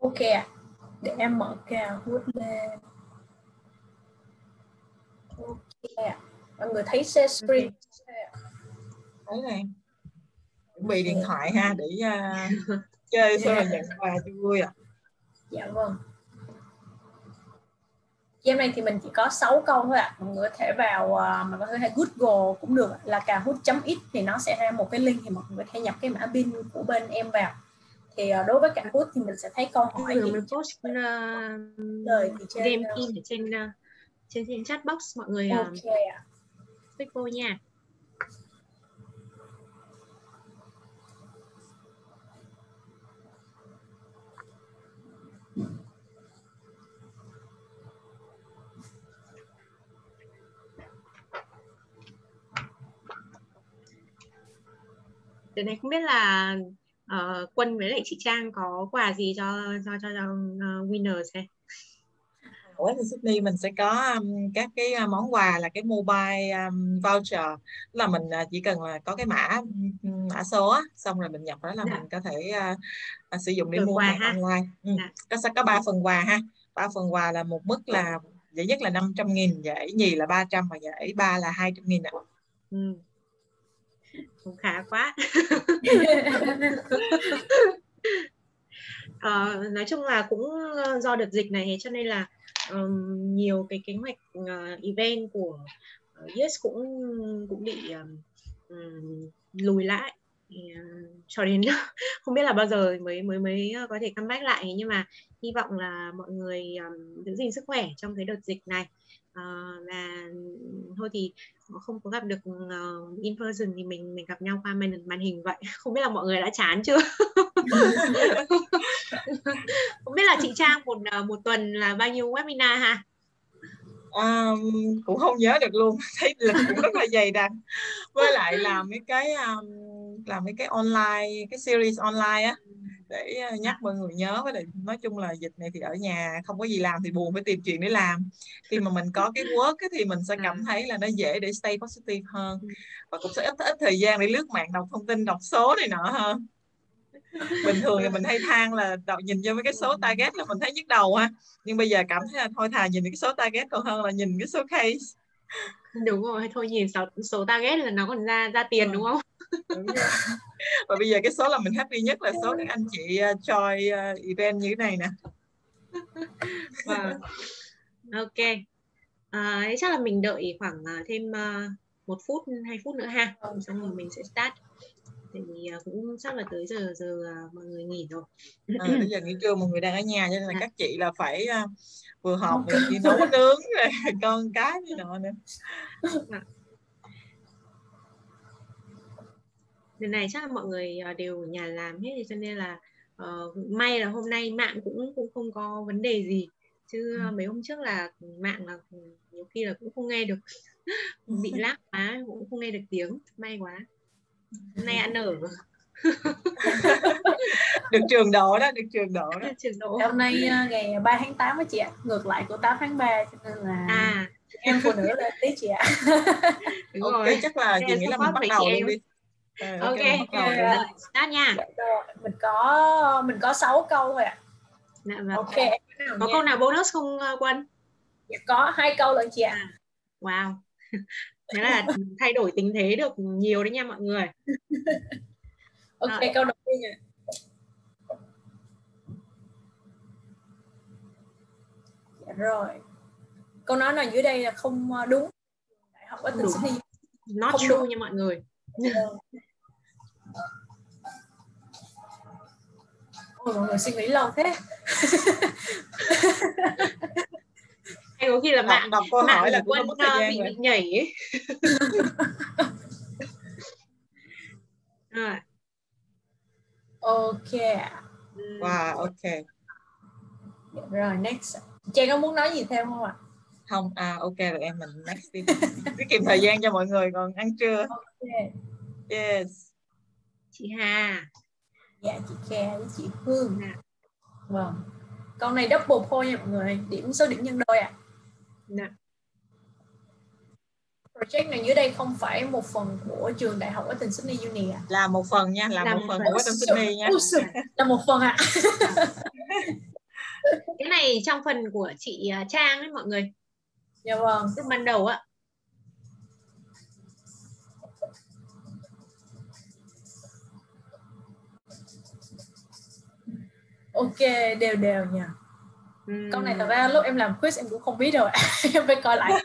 Ok để em mở cao hút lên ok mọi người thấy share screen okay. thấy này chuẩn bị điện thoại ha để uh, chơi xong rồi nhận quà cho vui ạ à. dạ vâng Game này thì mình chỉ có 6 câu thôi ạ. À. Mọi người có thể vào uh, mình có thể Google cũng được là kahoot.x thì nó sẽ ra một cái link thì mọi người có thể nhập cái mã pin của bên em vào. Thì uh, đối với Kahoot thì mình sẽ thấy câu hỏi mình post lời thì trên game uh, ở trên trên trên chat box mọi người uh, okay ạ. click vô nha. Từ này không biết là uh, Quân với lại chị Trang có quà gì cho cho cho, cho uh, winners hay? Ở Western Sydney mình sẽ có um, các cái uh, món quà là cái mobile um, voucher là mình uh, chỉ cần là có cái mã mã số á, xong rồi mình nhập đó là dạ. mình có thể uh, uh, sử dụng để mua hàng online ừ. dạ. có sẽ có ba phần quà ha ba phần quà là một mức là giải nhất là 500 nghìn giải nhì là 300 và giải ba là 200 nghìn ạ ừ cũng khá quá à, nói chung là cũng do đợt dịch này cho nên là um, nhiều cái kế hoạch uh, event của uh, Yes cũng cũng bị um, lùi lại. Uh, cho đến không biết là bao giờ mới mới mới có thể comeback lại. Nhưng mà hy vọng là mọi người um, giữ gìn sức khỏe trong cái đợt dịch này. Uh, và thôi thì không có gặp được uh, in person thì mình mình gặp nhau qua màn màn hình vậy. Không biết là mọi người đã chán chưa? không biết là chị Trang một uh, một tuần là bao nhiêu webinar ha? Um, cũng không nhớ được luôn. Thấy lịch cũng rất là dày đặc. Với lại làm mấy cái um, làm mấy cái online cái series online á để ờ, nhắc mọi người nhớ. Với lại nói chung là dịch này thì ở nhà không có gì làm thì buồn phải tìm chuyện để làm. Khi mà mình có cái work ấy, thì mình sẽ cảm à. thấy là nó dễ để stay positive hơn. Và cũng sẽ ít ít thời gian để lướt mạng đọc thông tin đọc số này nọ hơn bình thường thì mình hay than là đọc nhìn vô mấy cái số target là mình thấy nhức đầu ha nhưng bây giờ cảm thấy là thôi thà nhìn cái số target còn hơn là nhìn cái số case. Đúng rồi thôi nhìn số, số target là nó còn ra ra tiền ừ. đúng không? Và bây giờ cái số là mình happy nhất là số các anh chị uh, uh, event như thế này nè. Vâng. ok. À, chắc là mình đợi khoảng uh, thêm uh, một phút hai phút nữa ha. Xong rồi mình sẽ start thì uh, cũng chắc là tới giờ giờ uh, mọi người nghỉ rồi. À, bây giờ nghỉ trưa mọi người đang ở nhà cho nên là à. các chị là phải uh, vừa họp vừa đi nấu nướng rồi con cái gì nọ nữa. À. lần này chắc là mọi người đều ở nhà làm hết cho nên là uh, may là hôm nay mạng cũng cũng không có vấn đề gì. Chứ ừ. mấy hôm trước là mạng là nhiều khi là cũng không nghe được. Bị lag quá cũng không nghe được tiếng. May quá hôm nay ăn ở. Được trường độ đó được trường độ đó. Trường độ hôm nay ờ, ngày 3 tháng 8 á chị ạ. Ngược lại của 8 tháng 3 cho nên là à. em phụ nữ lên tí chị ạ. Đúng okay, rồi chắc là chị nghĩ là mình bắt đầu luôn đi. Ok, okay. start nha. Dạ, mình có mình có 6 câu thôi ạ. Dạ, vâng. ok có nha. câu nào bonus không uh, quân? Dạ, có hai câu lần chị ạ. À. wow thế là thay đổi tình thế được nhiều đấy nha mọi người. Ok à. câu đầu tiên dạ, rồi. Câu nói nào dưới đây là không ờ, đúng? Đại học ở tỉnh Sydney. Not không true đúng. nha mọi người. Vâng. Ôi, mọi người suy nghĩ lâu thế hay có khi là mạng đọc câu hỏi là quân bị, bị nhảy ấy. rồi. Ok wow ok. Rồi next. Trang có muốn nói gì thêm không ạ? Không à ok rồi em mình next đi. Tiết kiệm thời gian cho mọi người còn ăn trưa. Okay. yes. Chị Hà. Dạ chị Kha với chị Hương nè vâng. Con này double point nha mọi người. Điểm số điểm nhân đôi ạ. à. Nè. Project này dưới đây không phải một phần của trường đại học Western Sydney Uni à? là một phần nha là, là một, một phần, phần. của Western Sydney nha. là một phần ạ. À. cái này trong phần của chị à, Trang ấy mọi người. Dạ vâng. Từ ban đầu ạ. Ok đều đều nha uhm. câu này thật ra lúc em làm quiz em cũng không biết rồi em phải coi lại.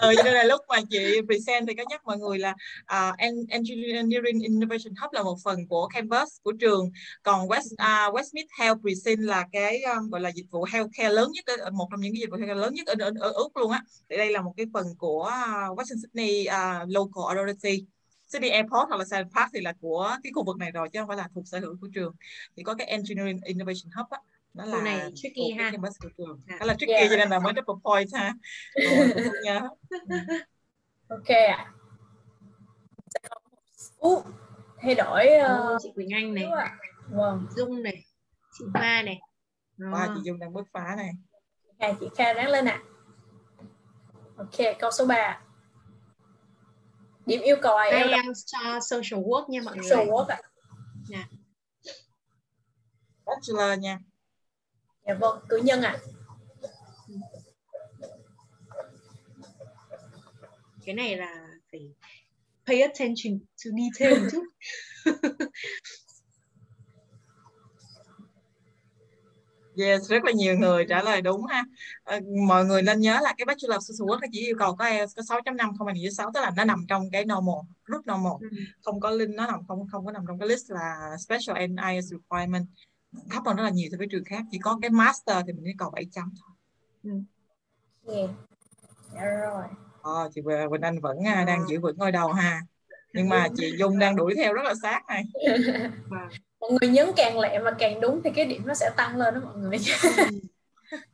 Ừ, cho nên là lúc mà chị present thì có nhắc mọi người là uh, Engineering Innovation Hub là một phần của campus của trường. Còn West uh, Westmead Health Present là cái um, gọi là dịch vụ healthcare lớn nhất một trong những cái dịch vụ healthcare lớn nhất ở, ở, ở Úc luôn á. Thì đây là một cái phần của uh, Western Sydney uh, Local Authority. Sydney Airport hoặc là Sand Park thì là của cái khu vực này rồi chứ không phải là thuộc sở hữu của trường. Thì có cái Engineering Innovation Hub á nó là này tricky ha. cái của trường à. là tricky yeah. cho nên là mới double point ha. Nhớ. Ok ạ. Uh, thay đổi uh, chị Quỳnh Anh này. vâng. Dung này. Chị Hoa này. Wow, chị Dung đang bứt phá này. À, chị Kha ráng lên ạ. À. ok câu số 3 điểm yêu cầu ai em đang cho social work nha mọi người? social work ạ. À. bachelor nha dạ vâng cử nhân ạ à. cái này là phải pay attention to detail một chút Yes, rất là nhiều người trả lời đúng ha. À, mọi người nên nhớ là cái Bachelor of Social Work chỉ yêu cầu có IELTS có 6.5 không phải dưới 6 tức là nó nằm trong cái normal, group normal. Ừ. Không có link nó nằm không không có nằm trong cái list là special and IELTS requirement thấp hơn rất là nhiều so với trường khác chỉ có cái master thì mình chỉ còn 7 chấm thôi. Ừ. yeah. dạ rồi. Ờ, chị Quỳnh Anh vẫn uh, đang giữ vững ngôi đầu ha. Nhưng mà chị Dung đang đuổi theo rất là sát này. Mọi người nhấn càng lẹ mà càng đúng thì cái điểm nó sẽ tăng lên đó mọi người.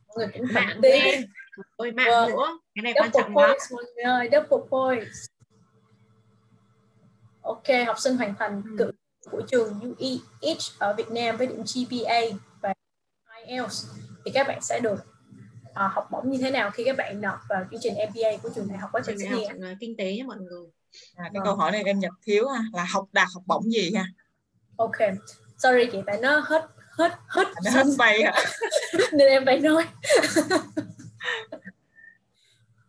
Mọi người cũng mạng đi. ôi mạng vâng. nữa. Cái này double quan trọng points, lắm mọi người ơi double points. Ok học sinh hoàn thành ừ. cử của trường UEH ở Việt Nam với điểm GPA và IELTS thì các bạn sẽ được uh, học bổng như thế nào khi các bạn nộp vào chương trình MBA của trường đại học Quá Trình uh, kinh tế nha mọi người. À, cái vâng. câu hỏi này em nhập thiếu ha là học đạt học bổng gì ha? Ok, sorry chị tại nó hết hết hết nó hết bay hả? nên em phải nói.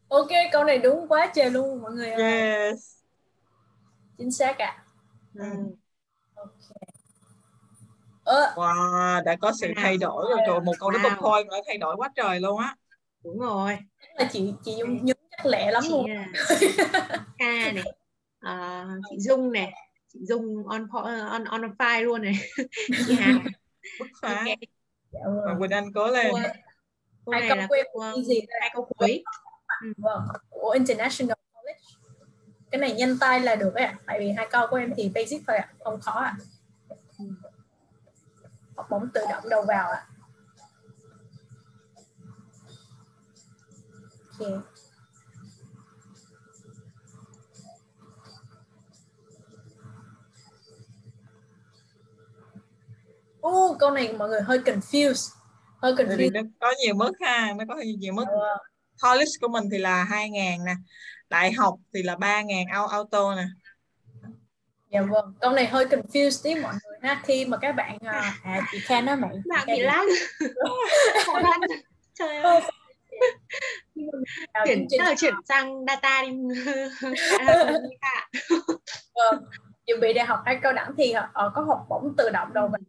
ok, câu này đúng quá trời luôn mọi người ơi. Yes. Chính xác ạ. À. Ừ. Wow, đã có sự thay đổi rồi. Trời, một câu đó wow. point đã thay đổi quá trời luôn á. Đúng rồi. là chị chị Dung nhớ chắc lẹ lắm chị, luôn. Ca này, à, chị Dung này, chị Dung on on on fire luôn này. chị Hà. Bức phá. Okay. Dạ, vâng. Quỳnh Anh cố lên. Cô hai câu là gì hai câu cuối. Ừ. Vâng, của International. Cái này nhanh tay là được ạ. Tại vì hai câu của em thì basic thôi ạ, không khó ạ. À học bổng tự động đầu vào ạ okay. Uh, câu này mọi người hơi confused hơi confused nó có nhiều mức ha nó có nhiều mức college của mình thì là 2.000 nè đại học thì là 3.000 auto nè. Dạ vâng câu này hơi confused tí mọi người ha. Khi mà các bạn à, à chị Kha nói mày bạn bị lát trời ơi. Chuyển chắc là chuyển sang data đi. Vâng chuẩn bị đại học hay cao đẳng thì uh, có học bổng tự động đầu vào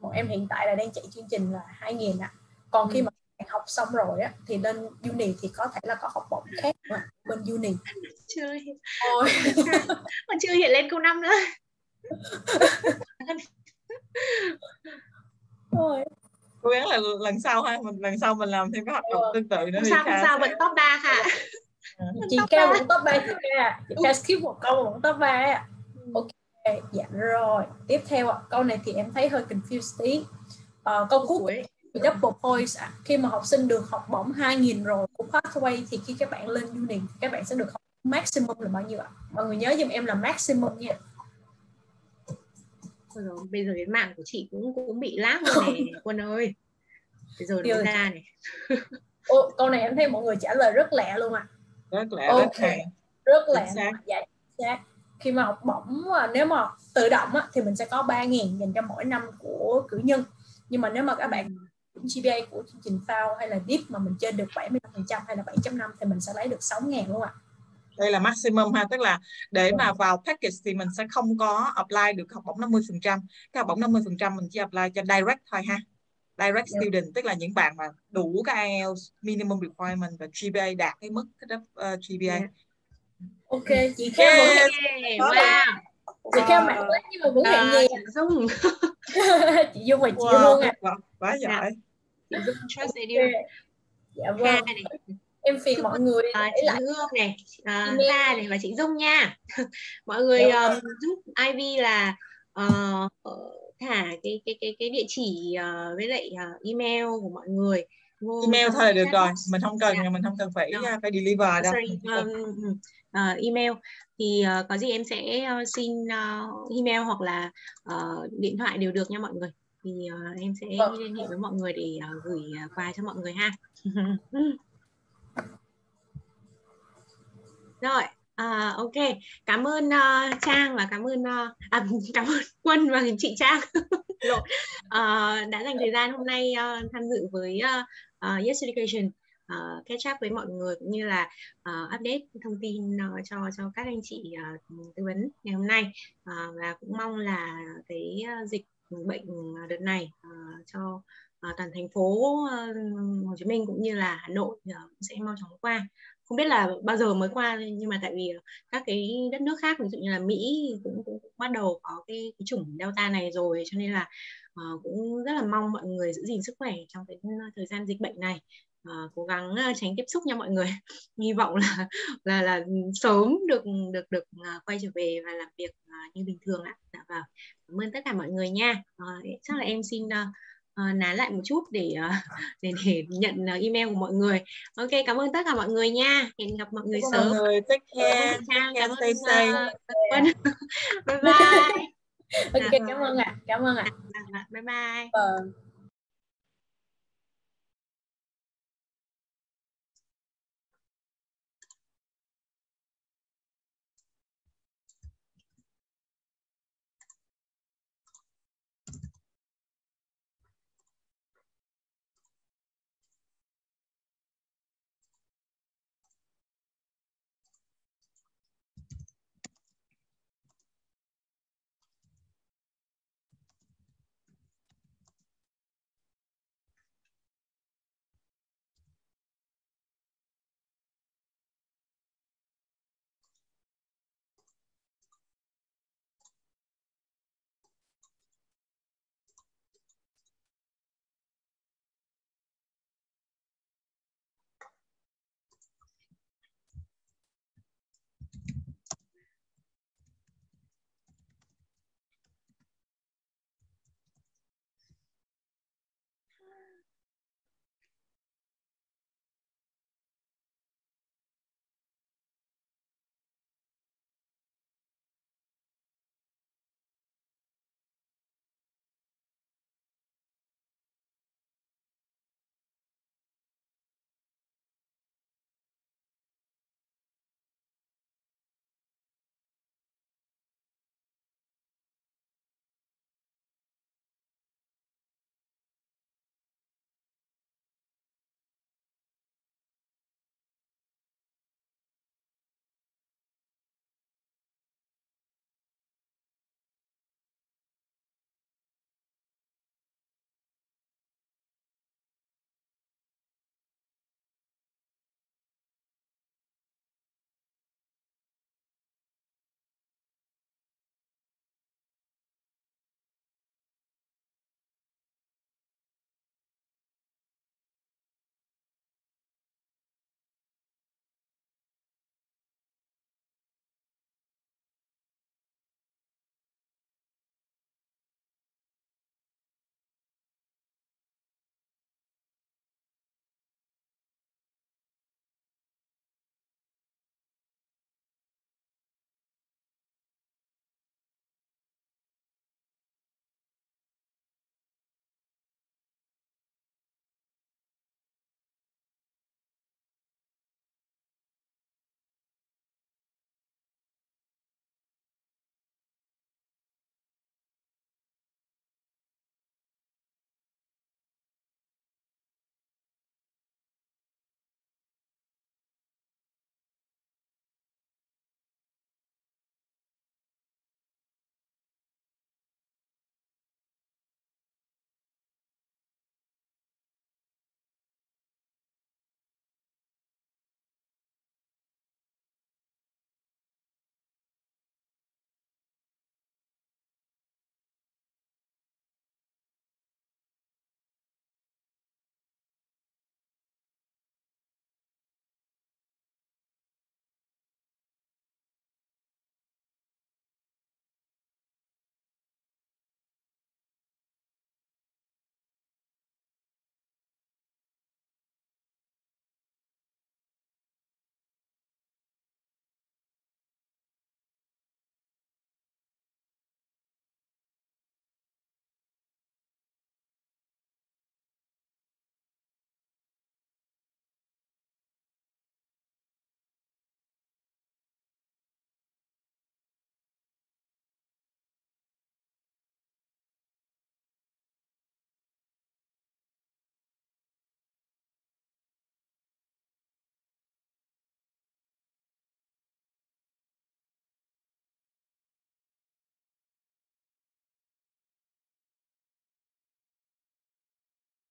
bọn em hiện tại là đang chạy chương trình là hai nghìn ạ. Còn khi ừ. mà học xong rồi á thì lên uni thì có thể là có học bổng khác mà bên uni. Chưa Ôi. mà chưa hiện lên câu năm nữa. Thôi. cố gắng là lần sau ha mình lần sau mình làm thêm cái hoạt động tương tự nữa sao sao vẫn top 3 hả à. chị ca vẫn top 3 chị ca chị ca skip một câu vẫn top 3 ok dạ rồi. Tiếp theo câu này thì em thấy hơi confused tí. Uh, câu cuối double points à. khi mà học sinh được học bổng 2.000 rồi của pathway thì khi các bạn lên uni các bạn sẽ được học maximum là bao nhiêu ạ? Mọi người nhớ giùm em là maximum nha. Rồi, bây giờ cái mạng của chị cũng cũng bị lag rồi này quân ơi. Bây giờ nó ra này. Ô, câu này em thấy mọi người trả lời rất lẹ luôn à rất lẹ okay. rất hay. Rất lẹ. Dạ xác. Khi mà học bổng nếu mà tự động á, thì mình sẽ có 3.000 dành cho mỗi năm của cử nhân. Nhưng mà nếu mà các bạn GPA của chương trình FAO hay là DIP mà mình trên được 75% hay là 7.5 thì mình sẽ lấy được 6.000 luôn ạ. À đây là maximum ha tức là để mà vào package thì mình sẽ không có apply được học bổng 50 phần trăm cái học bổng 50 phần trăm mình chỉ apply cho direct thôi ha direct yeah. student tức là những bạn mà đủ cái IELTS minimum requirement và GPA đạt cái mức cái uh, GPA yeah. ok chị Kheo yes. vẫn wow chị Kheo mạnh quá nhưng mà vẫn hẹn nhẹ Dung chị Dung và chị wow. Hương à quá, quá dạ. giỏi chị Dung trust okay. dạ vâng. em phiền mọi người à, chị lại Hương này à, Ta này và chị Dung nha. Mọi người um, giúp Ivy là uh, thả cái cái cái cái địa chỉ uh, với lại uh, email của mọi người. Vô email thôi là được rồi. Mình không cần yeah. mình không cần phải yeah. phải deliver đâu. Sorry, um, uh, email. Thì uh, có gì em sẽ uh, xin uh, email hoặc là uh, điện thoại đều được nha mọi người thì uh, em sẽ vâng. liên hệ với mọi người để uh, gửi uh, quà cho mọi người ha. Rồi à, ok. Cảm ơn uh, trang và cảm ơn uh, à, cảm ơn quân và chị trang. Uh, đã dành thời gian hôm nay uh, tham dự với uh, uh, Yes Education. Uh, catch up với mọi người cũng như là uh, update thông tin uh, cho cho các anh chị uh, tư vấn ngày hôm nay. Uh, và cũng mong là cái uh, dịch bệnh à, đợt này uh, cho uh, toàn thành phố uh, Hồ Chí Minh cũng như là Hà Nội uh, sẽ mau chóng qua. Không biết là bao giờ mới qua nhưng mà tại vì các cái đất nước khác ví dụ như là Mỹ cũng, cũng, cũng bắt đầu có cái, cái chủng Delta này rồi cho nên là uh, cũng rất là mong mọi người giữ gìn sức khỏe trong cái thời gian dịch bệnh này uh, cố gắng uh, tránh tiếp xúc nha mọi người. Hy vọng là là là sớm được được được uh, quay trở về và làm việc uh, như bình thường ạ. Dạ vâng. Cảm ơn tất cả mọi người nha. Uh, chắc là em xin uh, uh, nán lại một chút để uh, để để nhận uh, email của mọi người. Ok cảm ơn tất cả mọi người nha. Hẹn gặp mọi người sớm mọi người. Take care. cảm ơn stay safe. Uh, bye bye. Ok cảm ơn ạ. Cảm ơn ạ. Bye bye. Vâng